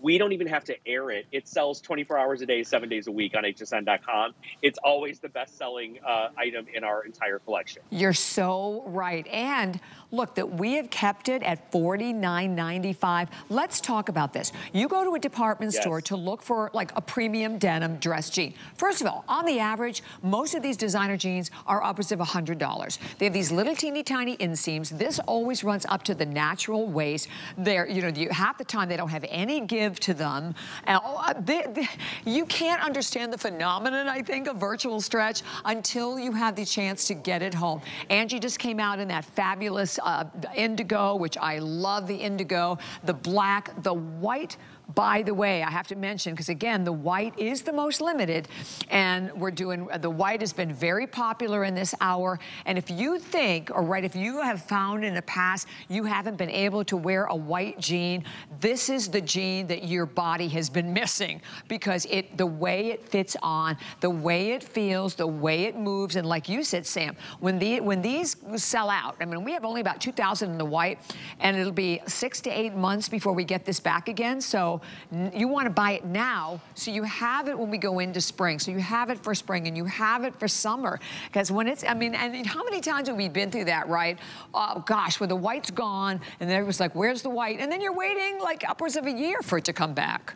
we don't even have to air it. It sells 24 hours a day, seven days a week on hsn.com. It's always the best selling uh, item in our entire collection. You're so right. And look, that we have kept it at $49.95. Let's talk about this. You go to a department yes. store to look for like a premium denim dress jean. First of all, on the average, most of these designer jeans are upwards of $100. They have these little teeny tiny inseams. This always runs up to the natural waist. They're, you know, you, half the time they don't have any give to them. And, uh, they, they, you can't understand the phenomenon, I think, of virtual stretch until you have the chance to get it home. Angie just came out in that fabulous uh, indigo, which I love the indigo, the black, the white by the way, I have to mention, because again, the white is the most limited, and we're doing, uh, the white has been very popular in this hour, and if you think, or right, if you have found in the past you haven't been able to wear a white jean, this is the jean that your body has been missing, because it, the way it fits on, the way it feels, the way it moves, and like you said, Sam, when, the, when these sell out, I mean, we have only about 2,000 in the white, and it'll be six to eight months before we get this back again, so you want to buy it now so you have it when we go into spring. So you have it for spring and you have it for summer. Because when it's, I mean, and how many times have we been through that, right? Oh gosh, where the white's gone and then was like, where's the white? And then you're waiting like upwards of a year for it to come back.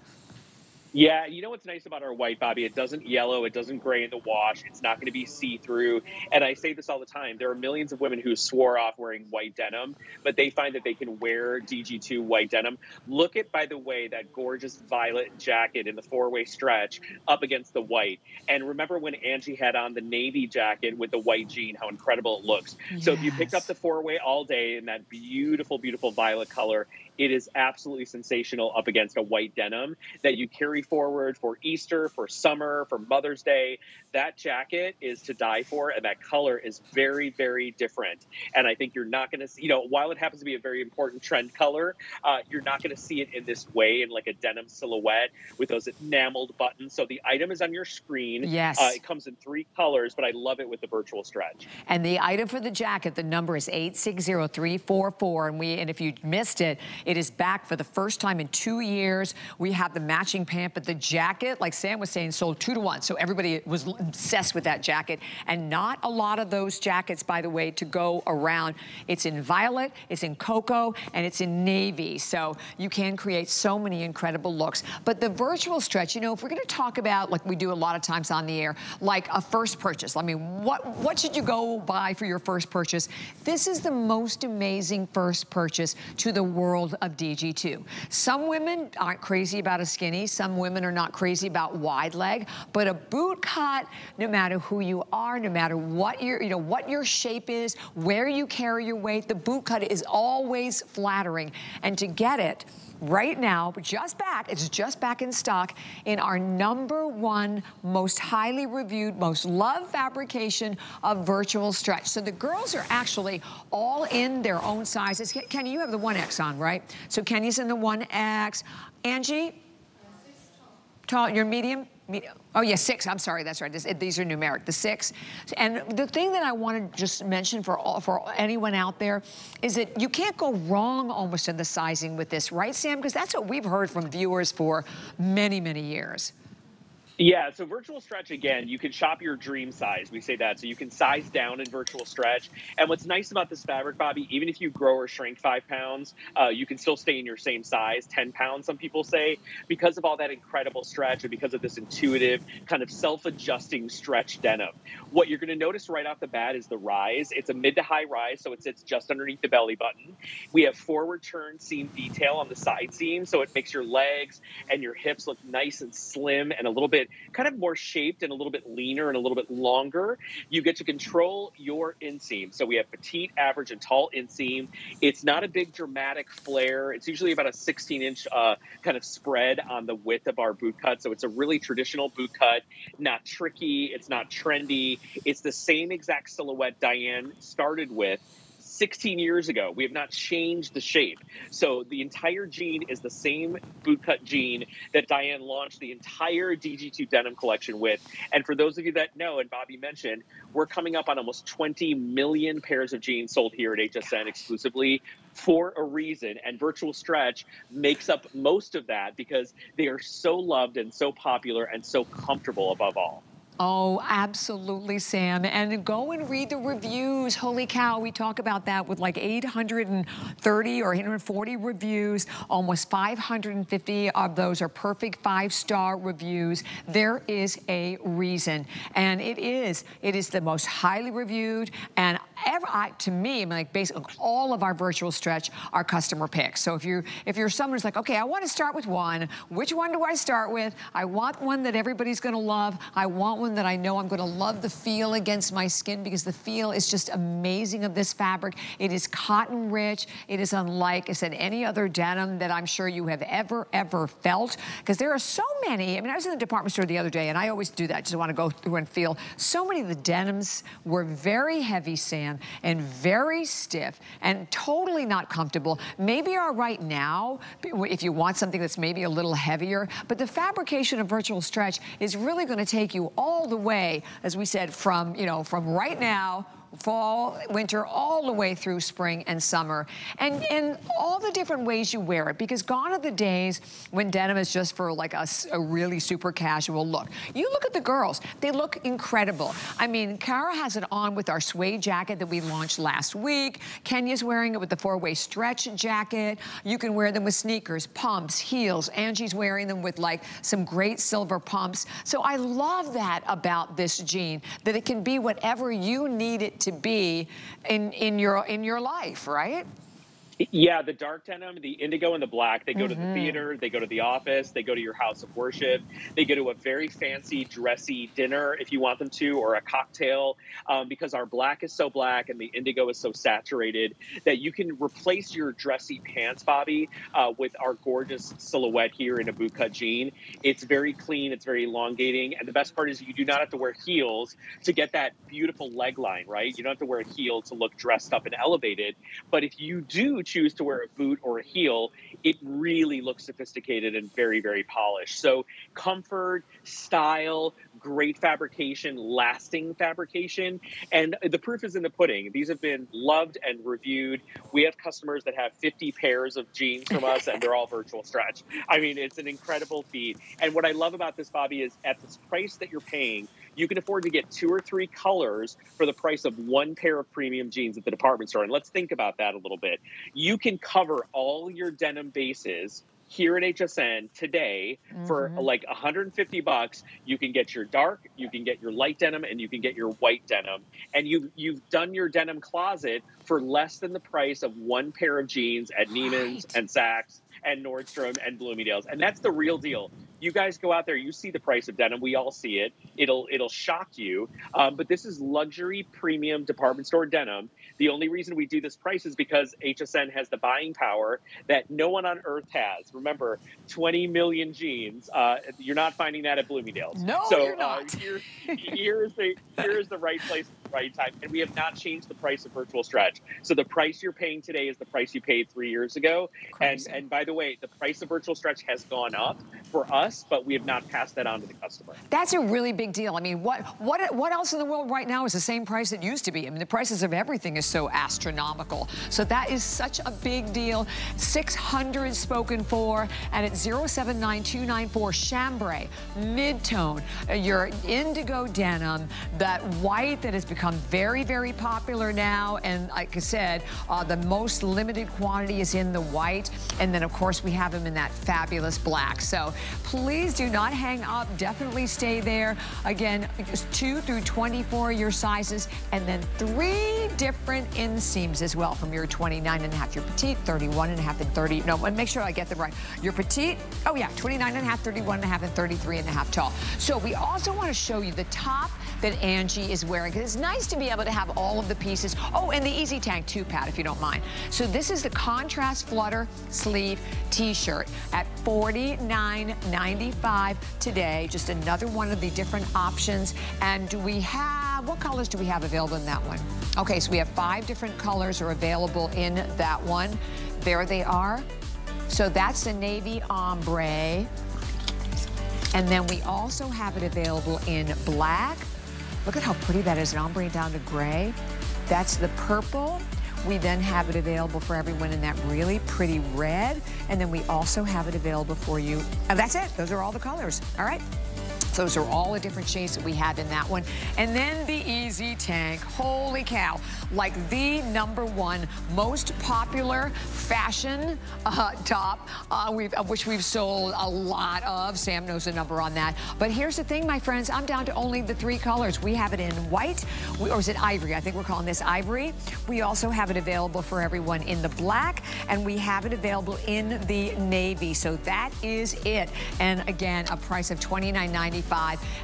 Yeah, you know what's nice about our white, Bobbi? It doesn't yellow, it doesn't gray in the wash, it's not going to be see through. And I say this all the time there are millions of women who swore off wearing white denim, but they find that they can wear DG2 white denim. Look at, by the way, that gorgeous violet jacket in the four way stretch up against the white. And remember when Angie had on the navy jacket with the white jean, how incredible it looks. Yes. So if you picked up the four way all day in that beautiful, beautiful violet color, it is absolutely sensational up against a white denim that you carry forward for Easter, for summer, for Mother's Day. That jacket is to die for, and that color is very, very different. And I think you're not going to see, you know, while it happens to be a very important trend color, uh, you're not going to see it in this way in like a denim silhouette with those enameled buttons. So the item is on your screen. Yes. Uh, it comes in three colors, but I love it with the virtual stretch. And the item for the jacket, the number is 860344. And we, and if you missed it, it is back for the first time in two years. We have the matching pant, but the jacket, like Sam was saying, sold two to one. So everybody was obsessed with that jacket. And not a lot of those jackets, by the way, to go around. It's in violet, it's in cocoa, and it's in navy. So you can create so many incredible looks. But the virtual stretch, you know, if we're gonna talk about, like we do a lot of times on the air, like a first purchase. I mean, what, what should you go buy for your first purchase? This is the most amazing first purchase to the world of DG2. Some women aren't crazy about a skinny. Some women are not crazy about wide leg. But a boot cut, no matter who you are, no matter what your, you know, what your shape is, where you carry your weight, the boot cut is always flattering. And to get it, right now, just back, it's just back in stock in our number one most highly reviewed, most loved fabrication of virtual stretch. So the girls are actually all in their own sizes. Kenny, you have the 1X on, right? So Kenny's in the 1X. Angie? Tall, you're medium? Oh, yeah, six. I'm sorry. That's right. This, these are numeric. The six. And the thing that I want to just mention for all, for anyone out there is that you can't go wrong almost in the sizing with this, right, Sam? Because that's what we've heard from viewers for many, many years. Yeah, so virtual stretch again, you can shop your dream size. We say that. So you can size down in virtual stretch. And what's nice about this fabric, Bobbi, even if you grow or shrink five pounds, uh, you can still stay in your same size, 10 pounds, some people say, because of all that incredible stretch and because of this intuitive, kind of self adjusting stretch denim. What you're going to notice right off the bat is the rise. It's a mid to high rise, so it sits just underneath the belly button. We have forward turn seam detail on the side seam, so it makes your legs and your hips look nice and slim and a little bit kind of more shaped and a little bit leaner and a little bit longer. You get to control your inseam. So we have petite, average, and tall inseam. It's not a big dramatic flare. It's usually about a 16 inch uh, kind of spread on the width of our boot cut. So it's a really traditional boot cut, not tricky. It's not trendy. It's the same exact silhouette Diane started with 16 years ago. We have not changed the shape. So the entire jean is the same bootcut jean that Diane launched the entire DG2 denim collection with. And for those of you that know, and Bobbi mentioned, we're coming up on almost 20 million pairs of jeans sold here at HSN exclusively for a reason. And Virtual Stretch makes up most of that because they are so loved and so popular and so comfortable above all. Oh, absolutely, Sam. And go and read the reviews. Holy cow, we talk about that with like 830 or 840 reviews. Almost 550 of those are perfect five-star reviews. There is a reason. And it is. It is the most highly reviewed and ever, I, to me, like basically all of our virtual stretch are customer picks. So if you're, if you're someone who's like, okay, I want to start with one, which one do I start with? I want one that everybody's going to love. I want one that I know I'm going to love the feel against my skin because the feel is just amazing of this fabric. It is cotton rich. It is unlike, I said, any other denim that I'm sure you have ever, ever felt. Because there are so many, I mean, I was in the department store the other day and I always do that, just want to go through and feel. So many of the denims were very heavy, Sam, and very stiff and totally not comfortable. Maybe are right now if you want something that's maybe a little heavier, but the fabrication of virtual stretch is really going to take you all the way, as we said, from, you know, from right now fall, winter, all the way through spring and summer. And, and all the different ways you wear it, because gone are the days when denim is just for like a, a really super casual look. You look at the girls, they look incredible. I mean, Kara has it on with our suede jacket that we launched last week. Kenya's wearing it with the four-way stretch jacket. You can wear them with sneakers, pumps, heels. Angie's wearing them with like some great silver pumps. So I love that about this jean, that it can be whatever you need it to be in, in, your, in your life, right? Yeah, the dark denim, the indigo, and the black. They go mm-hmm. to the mm-hmm. theater, they go to the office, they go to your house of worship, they go to a very fancy, dressy dinner if you want them to, or a cocktail, um, because our black is so black and the indigo is so saturated that you can replace your dressy pants, Bobbi, uh, with our gorgeous silhouette here in a bootcut jean. It's very clean, it's very elongating, and the best part is you do not have to wear heels to get that beautiful leg line, right? You don't have to wear a heel to look dressed up and elevated, but if you do choose to wear a boot or a heel, it really looks sophisticated and very, very polished. So comfort, style, great fabrication, lasting fabrication. And the proof is in the pudding. These have been loved and reviewed. We have customers that have 50 pairs of jeans from us and they're all virtual stretch. I mean, it's an incredible feat. And what I love about this, Bobbi, is at this price that you're paying, you can afford to get two or three colors for the price of one pair of premium jeans at the department store. And let's think about that a little bit. You can cover all your denim bases here at HSN today mm-hmm. for like 150 bucks. You can get your dark, you can get your light denim, and you can get your white denim. And you you've done your denim closet for less than the price of one pair of jeans at Neiman's right. and Saks and Nordstrom and Bloomingdale's. And that's the real deal. You guys go out there, you see the price of denim. We all see it. It'll it'll shock you. Um, but this is luxury premium department store denim. The only reason we do this price is because HSN has the buying power that no one on earth has. Remember, 20 million jeans. Uh, you're not finding that at Bloomingdale's. No, so, you're not. Uh, here, here's the here's the right place right time. And we have not changed the price of virtual stretch. So the price you're paying today is the price you paid three years ago. Crazy. And and by the way, the price of virtual stretch has gone up for us, but we have not passed that on to the customer. That's a really big deal. I mean, what what what else in the world right now is the same price it used to be? I mean, the prices of everything is so astronomical. So that is such a big deal. 600 spoken for, and at 079294 chambray, mid-tone, uh, your indigo denim, that white that has become become very, very popular now. And like I said, uh, the most limited quantity is in the white. And then, of course, we have them in that fabulous black. So please do not hang up. Definitely stay there. Again, 2 through 24 your sizes. And then three different inseams as well from your 29 and a half, your petite, 31 and a half, and 30. No, make sure I get them right. Your petite, oh yeah, 29 and a half, 31 and a half, and 33 and a half tall. So we also want to show you the top that Angie is wearing. It's nice to be able to have all of the pieces. Oh, and the Easy Tank 2 pad, if you don't mind. So this is the contrast flutter sleeve t-shirt at $49.95 today. Just another one of the different options. And do we have, what colors do we have available in that one? Okay, so we have five different colors are available in that one. There they are. So that's the navy ombre. And then we also have it available in black. Look at how pretty that is, an ombre down to gray. That's the purple. We then have it available for everyone in that really pretty red. And then we also have it available for you. And that's it. Those are all the colors. All right. Those are all the different shades that we have in that one. And then the Easy Tank. Holy cow. Like the number one most popular fashion uh, top, uh, which we've sold a lot of. Sam knows the number on that. But here's the thing, my friends. I'm down to only the three colors. We have it in white, or is it ivory? I think we're calling this ivory. We also have it available for everyone in the black, and we have it available in the navy. So that is it. And again, a price of $29.90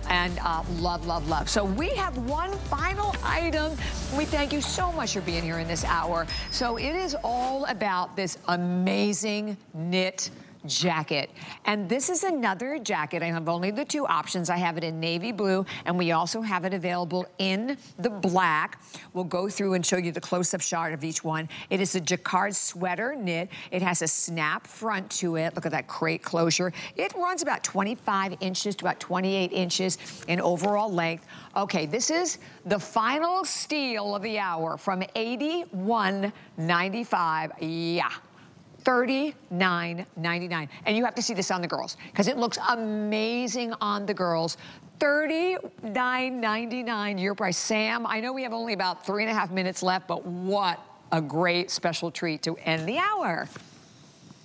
and uh, love, love, love. So we have one final item. We thank you so much for being here in this hour. So it is all about this amazing knit jacket. And this is another jacket. I have only the two options. I have it in navy blue, and we also have it available in the black. We'll go through and show you the close-up shot of each one. It is a jacquard sweater knit. It has a snap front to it. Look at that crate closure. It runs about 25 inches to about 28 inches in overall length. Okay, this is the final steal of the hour from 81.95. Yeah. $39.99. And you have to see this on the girls because it looks amazing on the girls. $39.99 your price. Sam, I know we have only about three and a half minutes left, but what a great special treat to end the hour.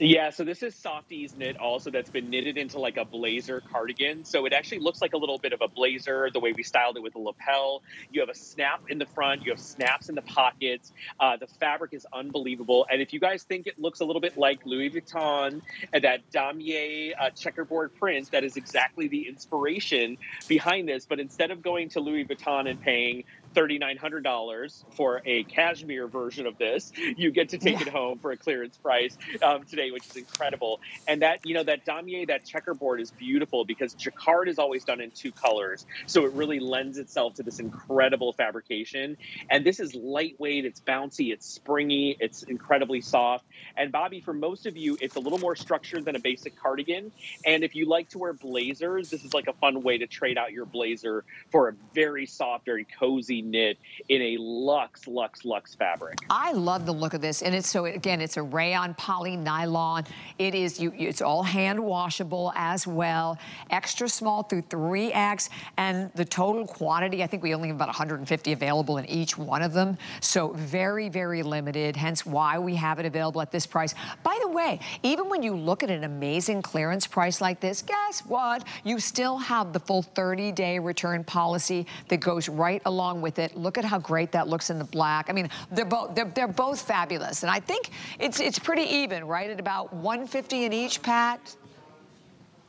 Yeah, so this is Softies knit also that's been knitted into like a blazer cardigan. So it actually looks like a little bit of a blazer, the way we styled it with a lapel. You have a snap in the front, you have snaps in the pockets. Uh, the fabric is unbelievable. And if you guys think it looks a little bit like Louis Vuitton and that damier uh, checkerboard print, that is exactly the inspiration behind this. But instead of going to Louis Vuitton and paying $3,900 for a cashmere version of this. You get to take yeah. it home for a clearance price um, today, which is incredible. And that, you know, that damier, that checkerboard is beautiful because jacquard is always done in two colors. So it really lends itself to this incredible fabrication. And this is lightweight, it's bouncy, it's springy, it's incredibly soft. And Bobbi, for most of you, it's a little more structured than a basic cardigan. And if you like to wear blazers, this is like a fun way to trade out your blazer for a very soft, very cozy knit in a luxe, luxe, luxe fabric. I love the look of this. And it's so, again, it's a rayon poly nylon. It is, you, it's all hand washable as well. Extra small through 3X. And the total quantity, I think we only have about 150 available in each one of them. So very, very limited, hence why we have it available at this price. By the way, even when you look at an amazing clearance price like this, guess what? You still have the full 30-day return policy that goes right along with with it. Look at how great that looks in the black. I mean, they're both they're, they're both fabulous. And I think it's it's pretty even, right? At about 150 in each, Pat?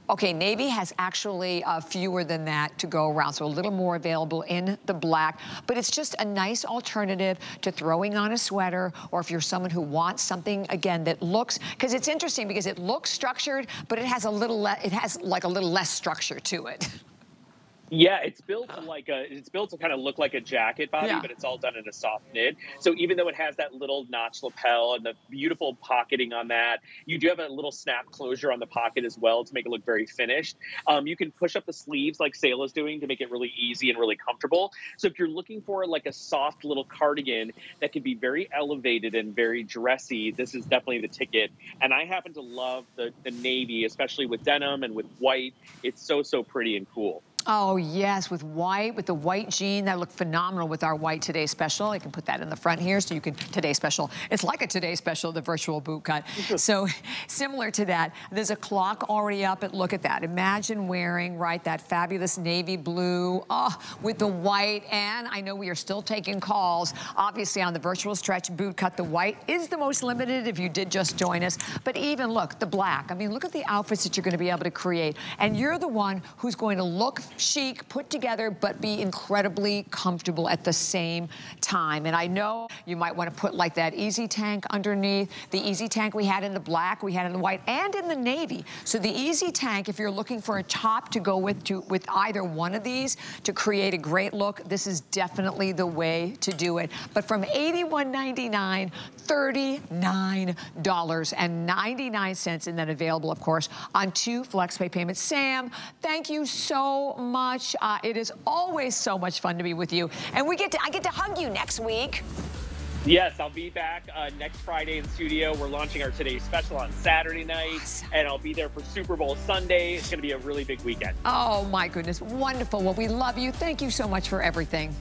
Okay, Navy has actually uh, fewer than that to go around, so a little more available in the black, but it's just a nice alternative to throwing on a sweater, or if you're someone who wants something, again, that looks, because it's interesting because it looks structured, but it has a little, it has like a little less structure to it. Yeah, it's built like a it's built to kind of look like a jacket body, yeah. but it's all done in a soft knit. So even though it has that little notch lapel and the beautiful pocketing on that, you do have a little snap closure on the pocket as well to make it look very finished. Um, you can push up the sleeves like Selah's doing to make it really easy and really comfortable. So if you're looking for like a soft little cardigan that can be very elevated and very dressy, this is definitely the ticket. And I happen to love the, the navy, especially with denim and with white. It's so, so pretty and cool. Oh, yes, with white, with the white jean. That looked phenomenal with our white Today Special. I can put that in the front here so you can, Today Special. It's like a Today Special, the virtual boot cut. so similar to that, there's a clock already up, and look at that. Imagine wearing, right, that fabulous navy blue oh, with the white. And I know we are still taking calls. Obviously, on the virtual stretch boot cut, the white is the most limited if you did just join us. But even, look, the black. I mean, look at the outfits that you're going to be able to create. And you're the one who's going to look chic, put together, but be incredibly comfortable at the same time. And I know you might want to put like that easy tank underneath. The easy tank we had in the black, we had in the white, and in the navy. So the easy tank, if you're looking for a top to go with to with either one of these to create a great look, this is definitely the way to do it. But from $81.99, $39.99, and then available, of course, on two FlexPay payments. Sam, thank you so much. Uh, it is always so much fun to be with you. And we get to, I get to hug you next week. Yes, I'll be back uh, next Friday in studio. We're launching our Today Special on Saturday night, awesome. and I'll be there for Super Bowl Sunday. It's going to be a really big weekend. Oh, my goodness. Wonderful. Well, we love you. Thank you so much for everything.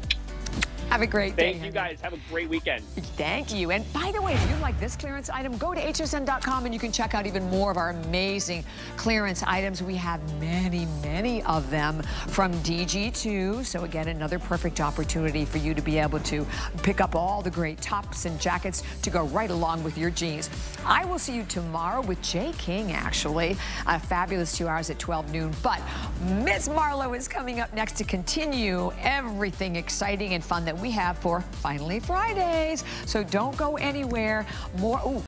Have a great day. Thank you guys. Have a great weekend. Thank you. And by the way, if you like this clearance item, go to hsn.com and you can check out even more of our amazing clearance items. We have many, many of them from DG2. So again, another perfect opportunity for you to be able to pick up all the great tops and jackets to go right along with your jeans. I will see you tomorrow with Jay King, actually. A fabulous two hours at 12 noon. But Miss Marlowe is coming up next to continue everything exciting and fun that we have for Finally Fridays. So don't go anywhere. More. Ooh,